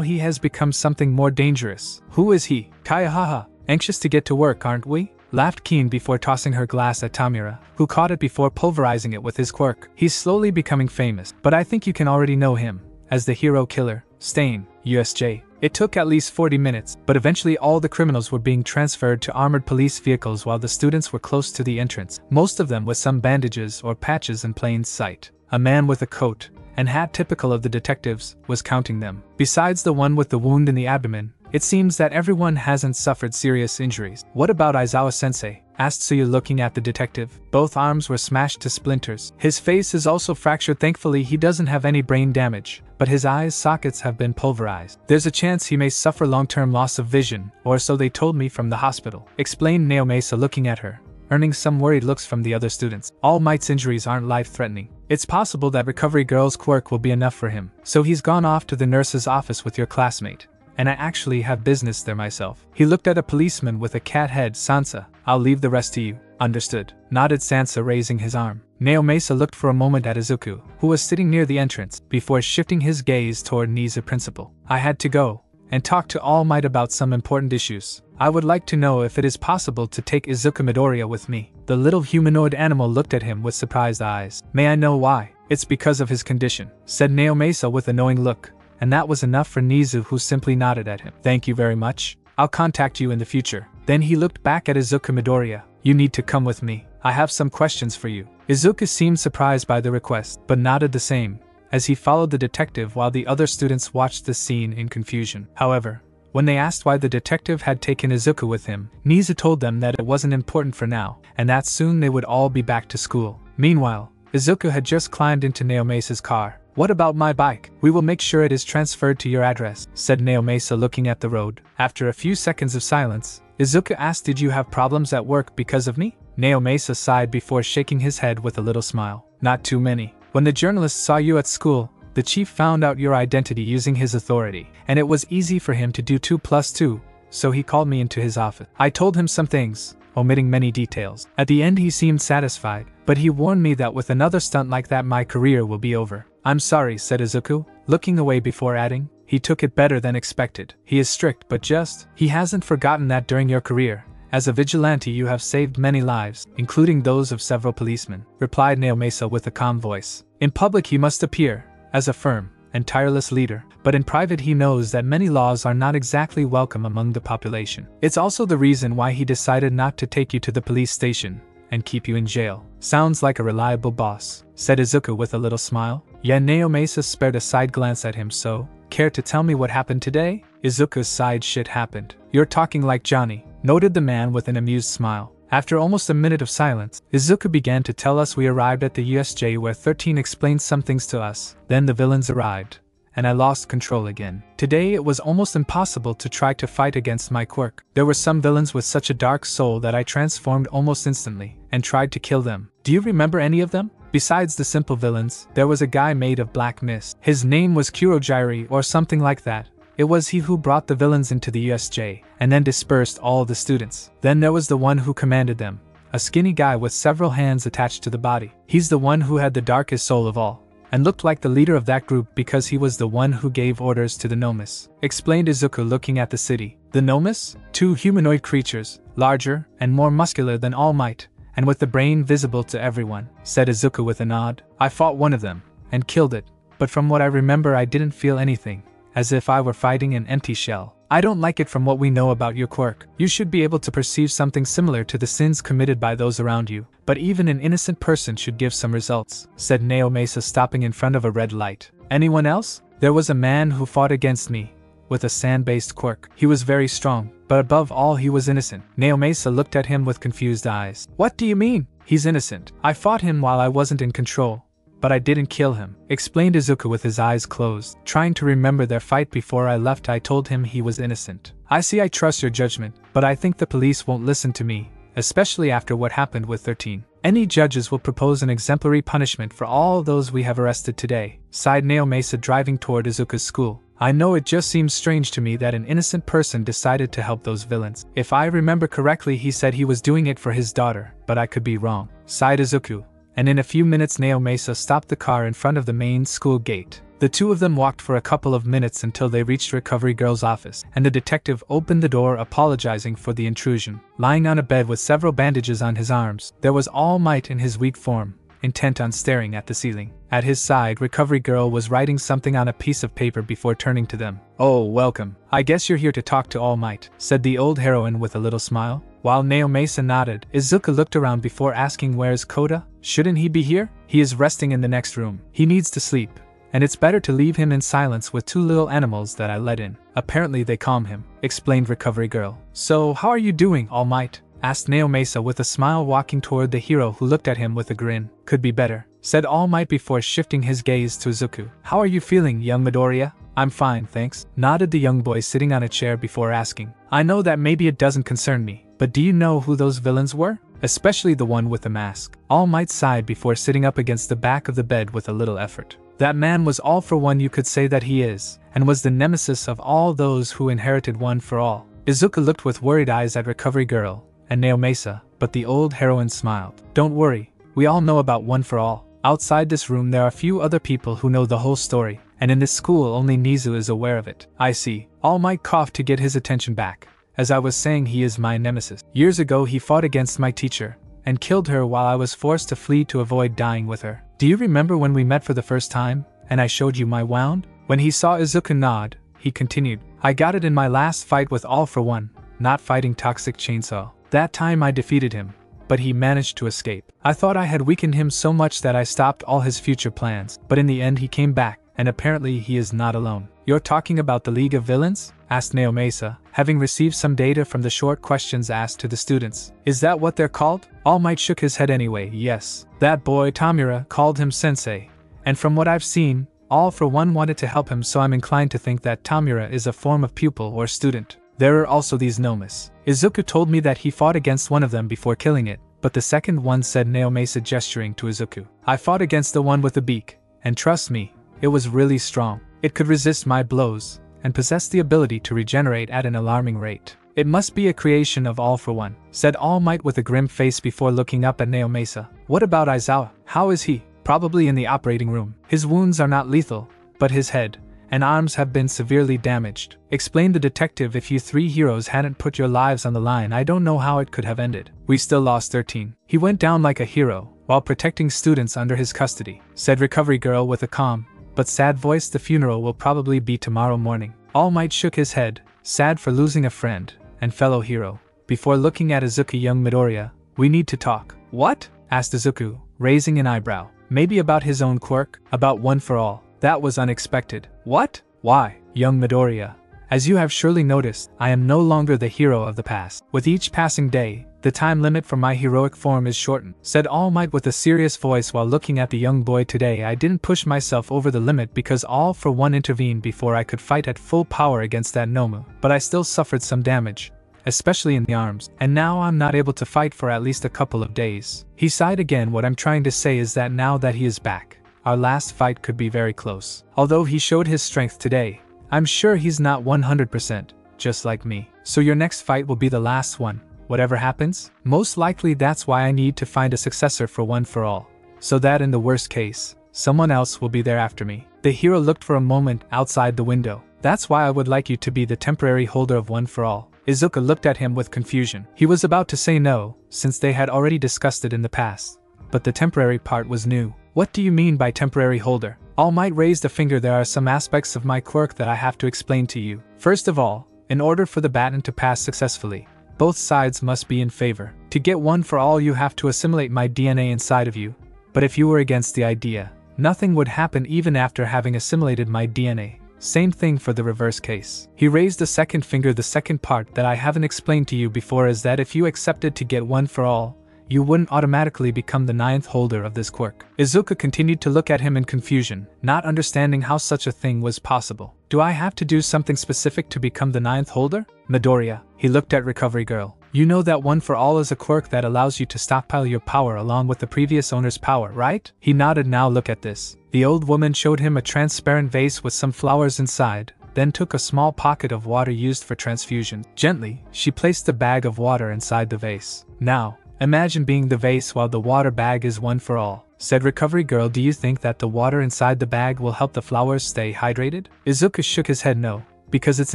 he has become something more dangerous. Who is he? Kayahaha. Anxious to get to work, aren't we? Laughed Keen before tossing her glass at Tomura, who caught it before pulverizing it with his quirk. He's slowly becoming famous, but I think you can already know him as the hero killer, Stain, USJ. It took at least 40 minutes, but eventually all the criminals were being transferred to armored police vehicles while the students were close to the entrance, most of them with some bandages or patches in plain sight. A man with a coat and hat typical of the detectives was counting them. Besides the one with the wound in the abdomen, it seems that everyone hasn't suffered serious injuries. What about Aizawa sensei? Asked Tsuyu looking at the detective. Both arms were smashed to splinters. His face is also fractured. Thankfully, he doesn't have any brain damage, but his eyes sockets have been pulverized. There's a chance he may suffer long term loss of vision, or so they told me from the hospital, explained Naomasa looking at her earning some worried looks from the other students. All Might's injuries aren't life threatening. It's possible that Recovery Girl's quirk will be enough for him. So he's gone off to the nurse's office with your classmate and I actually have business there myself. He looked at a policeman with a cat head, Sansa. I'll leave the rest to you. Understood. Nodded Sansa, raising his arm. Naomasa looked for a moment at Izuku, who was sitting near the entrance, before shifting his gaze toward Nezu Principal. I had to go and talk to All Might about some important issues. I would like to know if it is possible to take Izuku Midoriya with me. The little humanoid animal looked at him with surprised eyes. May I know why? It's because of his condition, said Naomasa with a knowing look and that was enough for Nezu, who simply nodded at him. Thank you very much. I'll contact you in the future. Then he looked back at Izuku Midoriya. You need to come with me. I have some questions for you. Izuku seemed surprised by the request, but nodded the same, as he followed the detective while the other students watched the scene in confusion. However, when they asked why the detective had taken Izuku with him, Nezu told them that it wasn't important for now, and that soon they would all be back to school. Meanwhile, Izuku had just climbed into Naomasa's car, what about my bike? We will make sure it is transferred to your address, said Naomesa looking at the road. After a few seconds of silence, Izuku asked Did you have problems at work because of me? Naomasa sighed before shaking his head with a little smile. Not too many. When the journalists saw you at school, the chief found out your identity using his authority, and it was easy for him to do 2 plus 2, so he called me into his office. I told him some things, omitting many details. At the end, he seemed satisfied, but he warned me that with another stunt like that, my career will be over. I'm sorry, said Izuku, looking away before adding, he took it better than expected. He is strict but just. He hasn't forgotten that during your career, as a vigilante, you have saved many lives, including those of several policemen, replied Naomasa with a calm voice. In public, he must appear as a firm and tireless leader, but in private, he knows that many laws are not exactly welcome among the population. It's also the reason why he decided not to take you to the police station and keep you in jail. Sounds like a reliable boss, said Izuku with a little smile. Yet Naomasa spared a side glance at him so, care to tell me what happened today? Izuku's side shit happened. You're talking like Johnny, noted the man with an amused smile. After almost a minute of silence, Izuku began to tell us we arrived at the USJ where 13 explained some things to us. Then the villains arrived, and I lost control again. Today it was almost impossible to try to fight against my quirk. There were some villains with such a dark soul that I transformed almost instantly and tried to kill them. Do you remember any of them? Besides the simple villains, there was a guy made of black mist. His name was Kurogiri or something like that. It was he who brought the villains into the USJ and then dispersed all the students. Then there was the one who commanded them, a skinny guy with several hands attached to the body. He's the one who had the darkest soul of all, and looked like the leader of that group because he was the one who gave orders to the Nomus. Explained Izuku looking at the city. The Nomus? Two humanoid creatures, larger and more muscular than All Might, and with the brain visible to everyone, said Izuku with a nod. I fought one of them, and killed it, but from what I remember, I didn't feel anything, as if I were fighting an empty shell. I don't like it from what we know about your quirk. You should be able to perceive something similar to the sins committed by those around you, but even an innocent person should give some results, said Naomasa stopping in front of a red light. Anyone else? There was a man who fought against me, with a sand based quirk. He was very strong, but above all, he was innocent. Naomasa looked at him with confused eyes. What do you mean? He's innocent. I fought him while I wasn't in control, but I didn't kill him, explained Izuku with his eyes closed. Trying to remember their fight before I left, I told him he was innocent. I see I trust your judgment, but I think the police won't listen to me, especially after what happened with 13. Any judges will propose an exemplary punishment for all those we have arrested today, sighed Naomasa driving toward Izuku's school. I know it just seems strange to me that an innocent person decided to help those villains. If I remember correctly, he said he was doing it for his daughter, but I could be wrong. Sighed Izuku, and in a few minutes Naomasa stopped the car in front of the main school gate. The two of them walked for a couple of minutes until they reached Recovery Girl's office, and the detective opened the door apologizing for the intrusion. Lying on a bed with several bandages on his arms, there was All Might in his weak form, intent on staring at the ceiling. At his side, Recovery Girl was writing something on a piece of paper before turning to them. Oh, welcome. I guess you're here to talk to All Might, said the old heroine with a little smile. While Naomasa nodded, Izuku looked around before asking where's Koda? Shouldn't he be here? He is resting in the next room. He needs to sleep and it's better to leave him in silence with two little animals that I let in. Apparently, they calm him, explained Recovery Girl. So, how are you doing, All Might? Asked Naomasa with a smile, walking toward the hero who looked at him with a grin. Could be better, said All Might before shifting his gaze to Izuku. How are you feeling, young Midoriya? I'm fine, thanks, nodded the young boy sitting on a chair before asking. I know that maybe it doesn't concern me, but do you know who those villains were? Especially the one with the mask. All Might sighed before sitting up against the back of the bed with a little effort. That man was all for one, you could say that he is, and was the nemesis of all those who inherited one for all. Izuku looked with worried eyes at Recovery Girl and Naomasa, but the old heroine smiled. Don't worry, we all know about One for All. Outside this room, there are few other people who know the whole story, and in this school, only Nezu is aware of it. I see. All Might coughed to get his attention back. As I was saying, he is my nemesis. Years ago, he fought against my teacher, and killed her while I was forced to flee to avoid dying with her. Do you remember when we met for the first time, and I showed you my wound? When he saw Izuku nod, he continued, I got it in my last fight with All for One, not fighting Toxic Chainsaw. That time I defeated him, but he managed to escape. I thought I had weakened him so much that I stopped all his future plans, but in the end he came back, and apparently he is not alone. You're talking about the League of Villains? asked Naomasa, having received some data from the short questions asked to the students. Is that what they're called? All Might shook his head anyway, yes. That boy, Tomura, called him sensei. And from what I've seen, all for one wanted to help him, so I'm inclined to think that Tomura is a form of pupil or student. There are also these Nomus. Izuku told me that he fought against one of them before killing it, but the second one said Naomasa gesturing to Izuku. I fought against the one with the beak, and trust me, it was really strong. It could resist my blows, and possess the ability to regenerate at an alarming rate. It must be a creation of All for One, said All Might with a grim face before looking up at Naomasa. What about Aizawa? How is he? Probably in the operating room. His wounds are not lethal, but his head and arms have been severely damaged. Explained the detective if you three heroes hadn't put your lives on the line, I don't know how it could have ended. We still lost 13. He went down like a hero, while protecting students under his custody, said Recovery Girl with a calm, but sad voice the funeral will probably be tomorrow morning. All Might shook his head, sad for losing a friend and fellow hero. Before looking at Izuku young Midoriya, we need to talk. What? asked Izuku, raising an eyebrow. Maybe about his own quirk, about one for all. That was unexpected. What? Why, young Midoriya? As you have surely noticed, I am no longer the hero of the past. With each passing day, the time limit for my heroic form is shortened, said All Might with a serious voice while looking at the young boy today. I didn't push myself over the limit because All for One intervened before I could fight at full power against that Nomu, but I still suffered some damage, especially in the arms, and now I'm not able to fight for at least a couple of days. He sighed again. What I'm trying to say is that now that he is back, our last fight could be very close. Although he showed his strength today, I'm sure he's not 100%, just like me. So your next fight will be the last one, whatever happens? Most likely that's why I need to find a successor for One for All. So that in the worst case, someone else will be there after me. The hero looked for a moment outside the window. That's why I would like you to be the temporary holder of One for All. Izuku looked at him with confusion. He was about to say no, since they had already discussed it in the past. But the temporary part was new. What do you mean by temporary holder? All Might raised a finger. There are some aspects of my quirk that I have to explain to you. First of all, in order for the baton to pass successfully, both sides must be in favor. To get one for all, you have to assimilate my DNA inside of you. But if you were against the idea, nothing would happen even after having assimilated my DNA. Same thing for the reverse case. He raised the second finger. The second part that I haven't explained to you before is that if you accepted to get one for all, you wouldn't automatically become the ninth holder of this quirk. Izuku continued to look at him in confusion, not understanding how such a thing was possible. Do I have to do something specific to become the ninth holder? Midoriya, he looked at Recovery Girl. You know that One for All is a quirk that allows you to stockpile your power along with the previous owner's power, right? He nodded now look at this. The old woman showed him a transparent vase with some flowers inside, then took a small pocket of water used for transfusion. Gently, she placed the bag of water inside the vase. Now, Imagine being the vase while the water bag is one for all. Said Recovery Girl, Do you think that the water inside the bag will help the flowers stay hydrated? Izuku shook his head no, because it's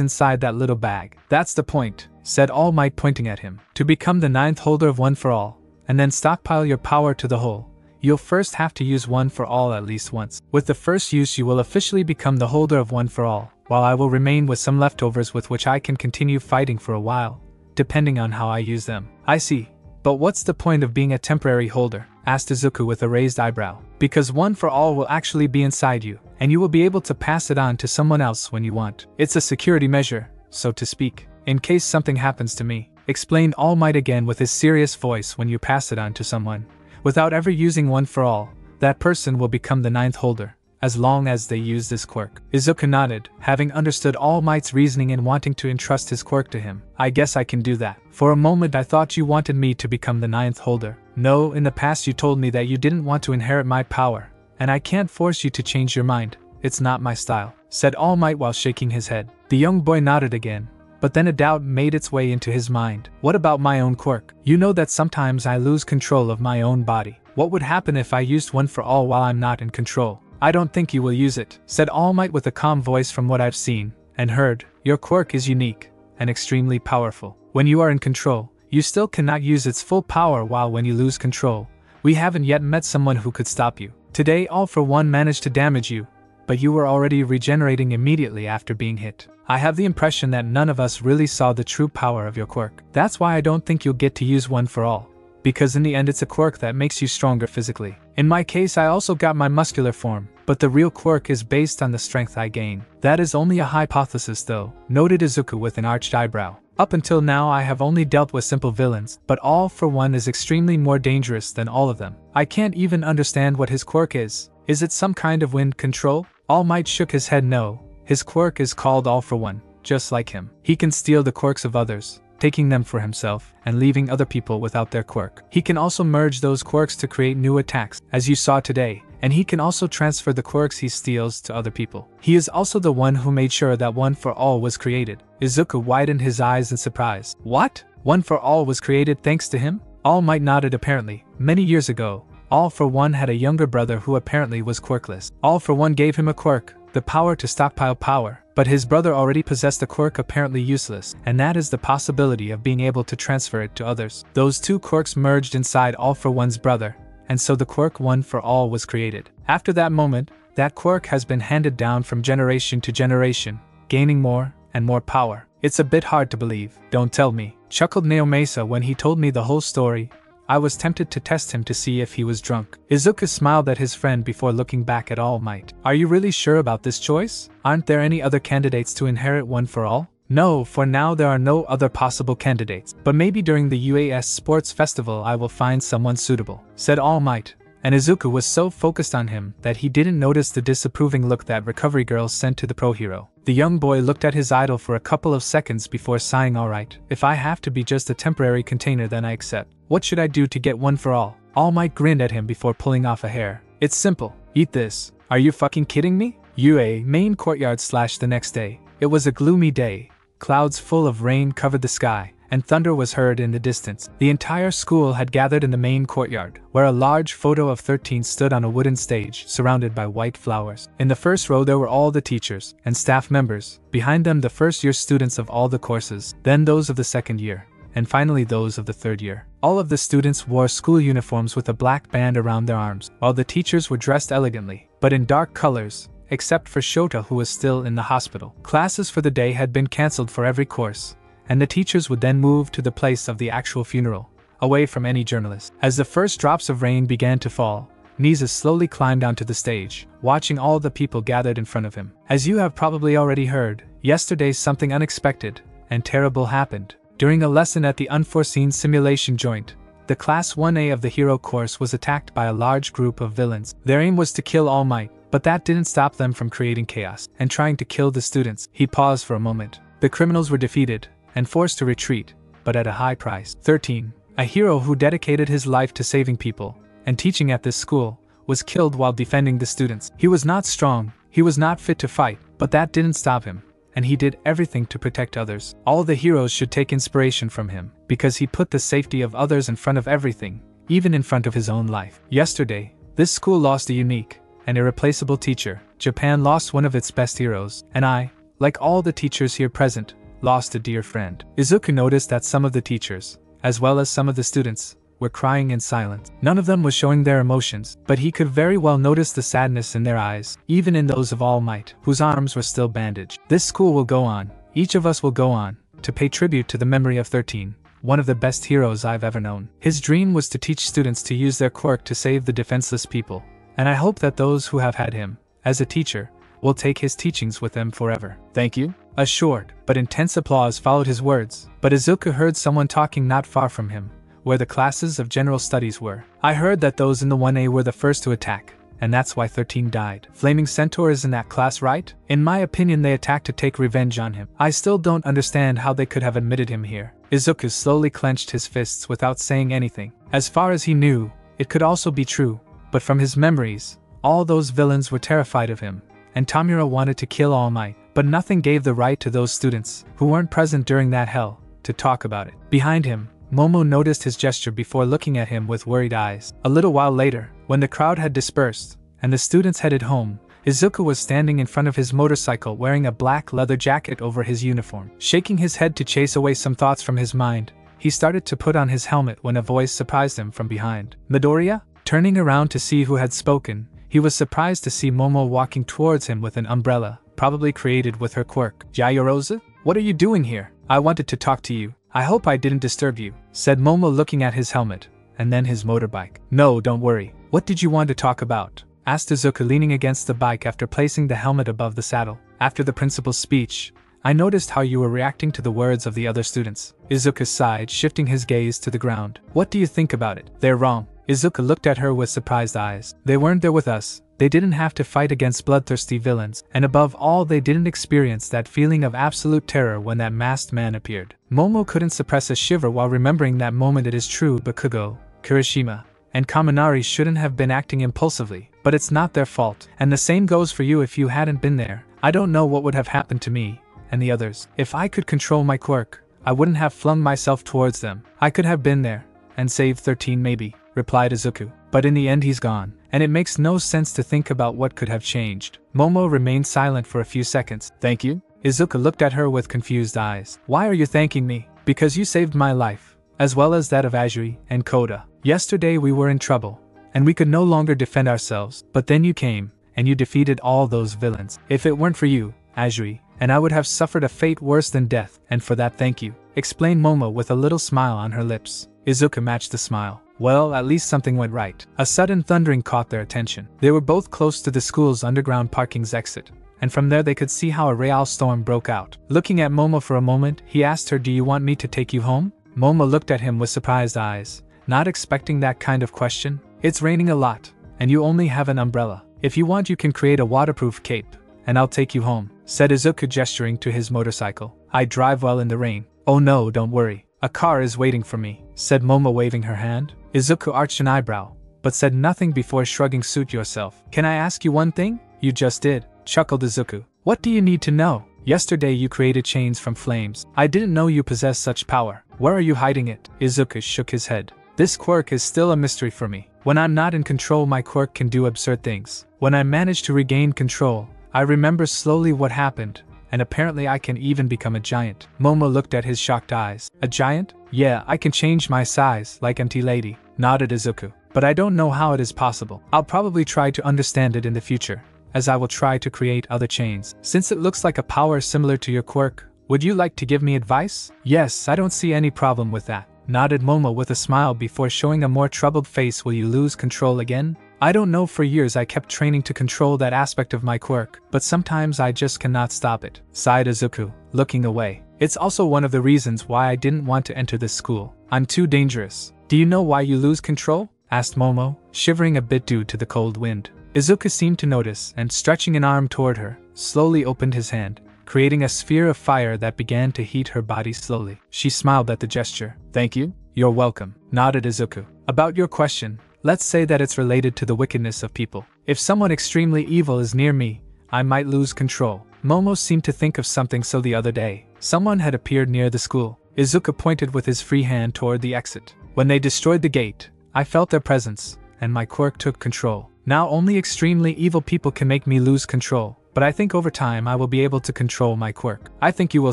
inside that little bag. That's the point, said All Might, pointing at him. To become the ninth holder of one for all, and then stockpile your power to the whole, you'll first have to use one for all at least once. With the first use, you will officially become the holder of one for all, while I will remain with some leftovers with which I can continue fighting for a while, depending on how I use them. I see, but what's the point of being a temporary holder? asked Izuku with a raised eyebrow. Because one for all will actually be inside you, and you will be able to pass it on to someone else when you want. It's a security measure, so to speak, in case something happens to me. Explained All Might again with his serious voice when you pass it on to someone. Without ever using one for all, that person will become the ninth holder as long as they use this quirk. Izuku nodded, having understood All Might's reasoning in wanting to entrust his quirk to him. I guess I can do that. For a moment I thought you wanted me to become the ninth holder. No, in the past you told me that you didn't want to inherit my power, and I can't force you to change your mind. It's not my style, said All Might while shaking his head. The young boy nodded again, but then a doubt made its way into his mind. What about my own quirk? You know that sometimes I lose control of my own body. What would happen if I used one for all while I'm not in control? I don't think you will use it, said All Might with a calm voice from what I've seen and heard. Your quirk is unique and extremely powerful. When you are in control, you still cannot use its full power while when you lose control, we haven't yet met someone who could stop you. Today, All for One managed to damage you, but you were already regenerating immediately after being hit. I have the impression that none of us really saw the true power of your quirk. That's why I don't think you'll get to use one for all because in the end it's a quirk that makes you stronger physically. In my case, I also got my muscular form, but the real quirk is based on the strength I gain. That is only a hypothesis though, noted Izuku with an arched eyebrow. Up until now, I have only dealt with simple villains, but all for one is extremely more dangerous than all of them. I can't even understand what his quirk is. Is it some kind of wind control? All Might shook his head no. His quirk is called All for One, just like him. He can steal the quirks of others, taking them for himself, and leaving other people without their quirk. He can also merge those quirks to create new attacks, as you saw today, and he can also transfer the quirks he steals to other people. He is also the one who made sure that One for All was created. Izuku widened his eyes in surprise. What? One for All was created thanks to him? All Might nodded apparently. Many years ago, All for One had a younger brother who apparently was quirkless. All for One gave him a quirk, the power to stockpile power, but his brother already possessed a quirk apparently useless, and that is the possibility of being able to transfer it to others. Those two quirks merged inside All for One's brother, and so the quirk One for All was created. After that moment, that quirk has been handed down from generation to generation, gaining more and more power. It's a bit hard to believe, don't tell me, chuckled Naomasa when he told me the whole story, I was tempted to test him to see if he was drunk. Izuku smiled at his friend before looking back at All Might. Are you really sure about this choice? Aren't there any other candidates to inherit one for all? No, for now there are no other possible candidates, but maybe during the UA's Sports Festival I will find someone suitable, said All Might. And Izuku was so focused on him that he didn't notice the disapproving look that Recovery Girl sent to the pro hero. The young boy looked at his idol for a couple of seconds before sighing, Alright, if I have to be just a temporary container, then I accept. What should I do to get one for all? All Might grinned at him before pulling off a hair. It's simple. Eat this. Are you fucking kidding me? UA main courtyard slash the next day. It was a gloomy day. Clouds full of rain covered the sky, and thunder was heard in the distance. The entire school had gathered in the main courtyard, where a large photo of 13 stood on a wooden stage surrounded by white flowers. In the first row, there were all the teachers and staff members, behind them, the first year students of all the courses, then those of the second year, and finally those of the third year. All of the students wore school uniforms with a black band around their arms, while the teachers were dressed elegantly, but in dark colors, except for Shota, who was still in the hospital. Classes for the day had been cancelled for every course, and the teachers would then move to the place of the actual funeral, away from any journalist. As the first drops of rain began to fall, Nezu slowly climbed onto the stage, watching all the people gathered in front of him. As you have probably already heard, yesterday something unexpected and terrible happened. During a lesson at the unforeseen simulation joint, the Class 1A of the Hero course was attacked by a large group of villains. Their aim was to kill All Might, but that didn't stop them from creating chaos and trying to kill the students. He paused for a moment. The criminals were defeated and forced to retreat, but at a high price. 13. A hero who dedicated his life to saving people and teaching at this school was killed while defending the students. He was not strong, he was not fit to fight, but that didn't stop him, and he did everything to protect others. All the heroes should take inspiration from him, because he put the safety of others in front of everything, even in front of his own life. Yesterday, this school lost a unique, and irreplaceable teacher, Japan lost one of its best heroes, and I, like all the teachers here present, lost a dear friend. Izuku noticed that some of the teachers, as well as some of the students, were crying in silence. None of them was showing their emotions, but he could very well notice the sadness in their eyes, even in those of All Might, whose arms were still bandaged. This school will go on, each of us will go on, to pay tribute to the memory of 13, one of the best heroes I've ever known. His dream was to teach students to use their quirk to save the defenseless people, and I hope that those who have had him, as a teacher, will take his teachings with them forever. Thank you. A short, but intense applause followed his words, but Izuku heard someone talking not far from him, where the classes of general studies were. I heard that those in the 1A were the first to attack, and that's why 13 died. Flaming Centaur is in that class, right? In my opinion, they attacked to take revenge on him. I still don't understand how they could have admitted him here. Izuku slowly clenched his fists without saying anything. As far as he knew, it could also be true, but from his memories, all those villains were terrified of him, and Tomura wanted to kill All Might, but nothing gave the right to those students, who weren't present during that hell, to talk about it. Behind him, Momo noticed his gesture before looking at him with worried eyes. A little while later, when the crowd had dispersed, and the students headed home, Izuku was standing in front of his motorcycle wearing a black leather jacket over his uniform. Shaking his head to chase away some thoughts from his mind, he started to put on his helmet when a voice surprised him from behind. Midoriya? Turning around to see who had spoken, he was surprised to see Momo walking towards him with an umbrella, probably created with her quirk. Yaoyorozu? What are you doing here? I wanted to talk to you. I hope I didn't disturb you, said Momo looking at his helmet, and then his motorbike. No, don't worry. What did you want to talk about? asked Izuku leaning against the bike after placing the helmet above the saddle. After the principal's speech, I noticed how you were reacting to the words of the other students. Izuku sighed, shifting his gaze to the ground. What do you think about it? They're wrong. Izuku looked at her with surprised eyes. They weren't there with us. They didn't have to fight against bloodthirsty villains, and above all, they didn't experience that feeling of absolute terror when that masked man appeared. Momo couldn't suppress a shiver while remembering that moment. It is true, Bakugo, Kirishima, and Kaminari shouldn't have been acting impulsively, but it's not their fault, and the same goes for you if you hadn't been there. I don't know what would have happened to me, and the others. If I could control my quirk, I wouldn't have flung myself towards them. I could have been there, and saved 13 maybe replied Izuku. But in the end, he's gone, and it makes no sense to think about what could have changed. Momo remained silent for a few seconds. Thank you? Izuku looked at her with confused eyes. Why are you thanking me? Because you saved my life, as well as that of Asui and Koda. Yesterday we were in trouble, and we could no longer defend ourselves, but then you came, and you defeated all those villains. If it weren't for you, Asui, and I would have suffered a fate worse than death, and for that thank you, explained Momo with a little smile on her lips. Izuku matched the smile. Well, at least something went right. A sudden thundering caught their attention. They were both close to the school's underground parking's exit, and from there they could see how a real storm broke out. Looking at Momo for a moment, he asked her, Do you want me to take you home? Momo looked at him with surprised eyes, not expecting that kind of question. It's raining a lot, and you only have an umbrella. If you want, you can create a waterproof cape, and I'll take you home, said Izuku, gesturing to his motorcycle. I drive well in the rain. Oh no, don't worry. A car is waiting for me, said Momo, waving her hand. Izuku arched an eyebrow, but said nothing before shrugging suit yourself. Can I ask you one thing? You just did, chuckled Izuku. What do you need to know? Yesterday you created chains from flames. I didn't know you possessed such power. Where are you hiding it? Izuku shook his head. This quirk is still a mystery for me. When I'm not in control, my quirk can do absurd things. When I manage to regain control, I remember slowly what happened, and apparently I can even become a giant. Momo looked at his shocked eyes. A giant? Yeah, I can change my size, like Mt. Lady, nodded Izuku. But I don't know how it is possible. I'll probably try to understand it in the future, as I will try to create other chains. Since it looks like a power similar to your quirk, would you like to give me advice? Yes, I don't see any problem with that. Nodded Momo with a smile before showing a more troubled face. Will you lose control again? I don't know for years I kept training to control that aspect of my quirk, but sometimes I just cannot stop it, sighed Izuku, looking away. It's also one of the reasons why I didn't want to enter this school. I'm too dangerous. Do you know why you lose control? asked Momo, shivering a bit due to the cold wind. Izuku seemed to notice and, stretching an arm toward her, slowly opened his hand, creating a sphere of fire that began to heat her body slowly. She smiled at the gesture. Thank you, you're welcome, nodded Izuku. About your question, let's say that it's related to the wickedness of people. If someone extremely evil is near me, I might lose control. Momo seemed to think of something so the other day. Someone had appeared near the school. Izuku pointed with his free hand toward the exit. When they destroyed the gate, I felt their presence, and my quirk took control. Now only extremely evil people can make me lose control, but I think over time I will be able to control my quirk. I think you will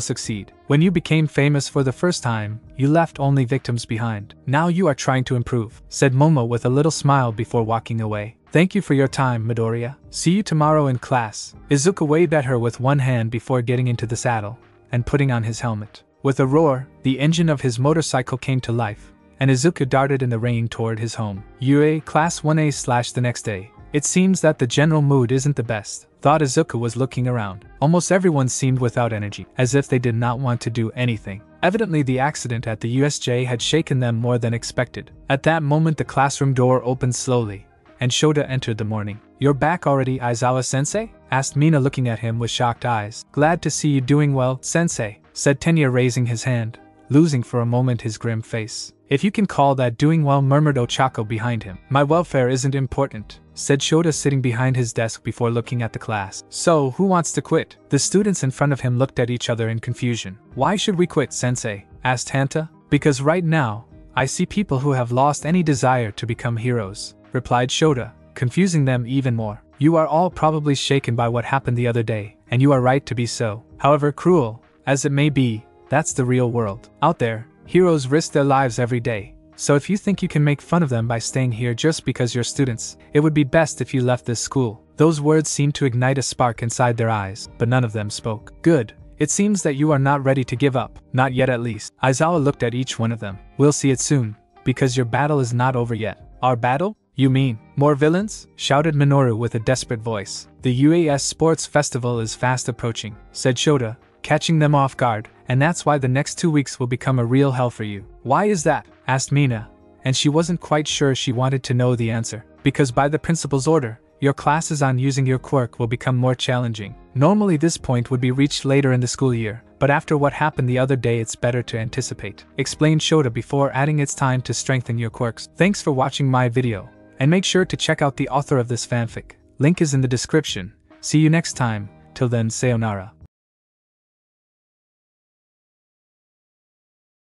succeed. When you became famous for the first time, you left only victims behind. Now you are trying to improve, said Momo with a little smile before walking away. Thank you for your time, Midoriya. See you tomorrow in class. Izuku waved at her with one hand before getting into the saddle and putting on his helmet. With a roar, the engine of his motorcycle came to life, and Izuku darted in the rain toward his home. UA Class 1A slash the next day. It seems that the general mood isn't the best, thought Izuku was looking around. Almost everyone seemed without energy, as if they did not want to do anything. Evidently, the accident at the USJ had shaken them more than expected. At that moment, the classroom door opened slowly, and Shota entered the morning. You're back already, Aizawa sensei? asked Mina, looking at him with shocked eyes. Glad to see you doing well, sensei, said Tenya, raising his hand, losing for a moment his grim face. If you can call that doing well, murmured Ochako behind him. My welfare isn't important, said Shota sitting behind his desk before looking at the class. So, who wants to quit? The students in front of him looked at each other in confusion. Why should we quit, sensei? asked Hanta. Because right now, I see people who have lost any desire to become heroes, replied Shota, confusing them even more. You are all probably shaken by what happened the other day, and you are right to be so. However cruel, as it may be, that's the real world. Out there, Heroes risk their lives every day, so if you think you can make fun of them by staying here just because you're students, it would be best if you left this school. Those words seemed to ignite a spark inside their eyes, but none of them spoke. Good. It seems that you are not ready to give up, not yet at least. Aizawa looked at each one of them. We'll see it soon, because your battle is not over yet. Our battle? You mean, more villains? shouted Minoru with a desperate voice. The UA's Sports Festival is fast approaching, said Shota, catching them off guard, and that's why the next two weeks will become a real hell for you. Why is that? asked Mina, and she wasn't quite sure she wanted to know the answer. Because by the principal's order, your classes on using your quirk will become more challenging. Normally, this point would be reached later in the school year, but after what happened the other day, it's better to anticipate. Explained Shota before adding it's time to strengthen your quirks. Thanks for watching my video, and make sure to check out the author of this fanfic. Link is in the description. See you next time, till then, sayonara.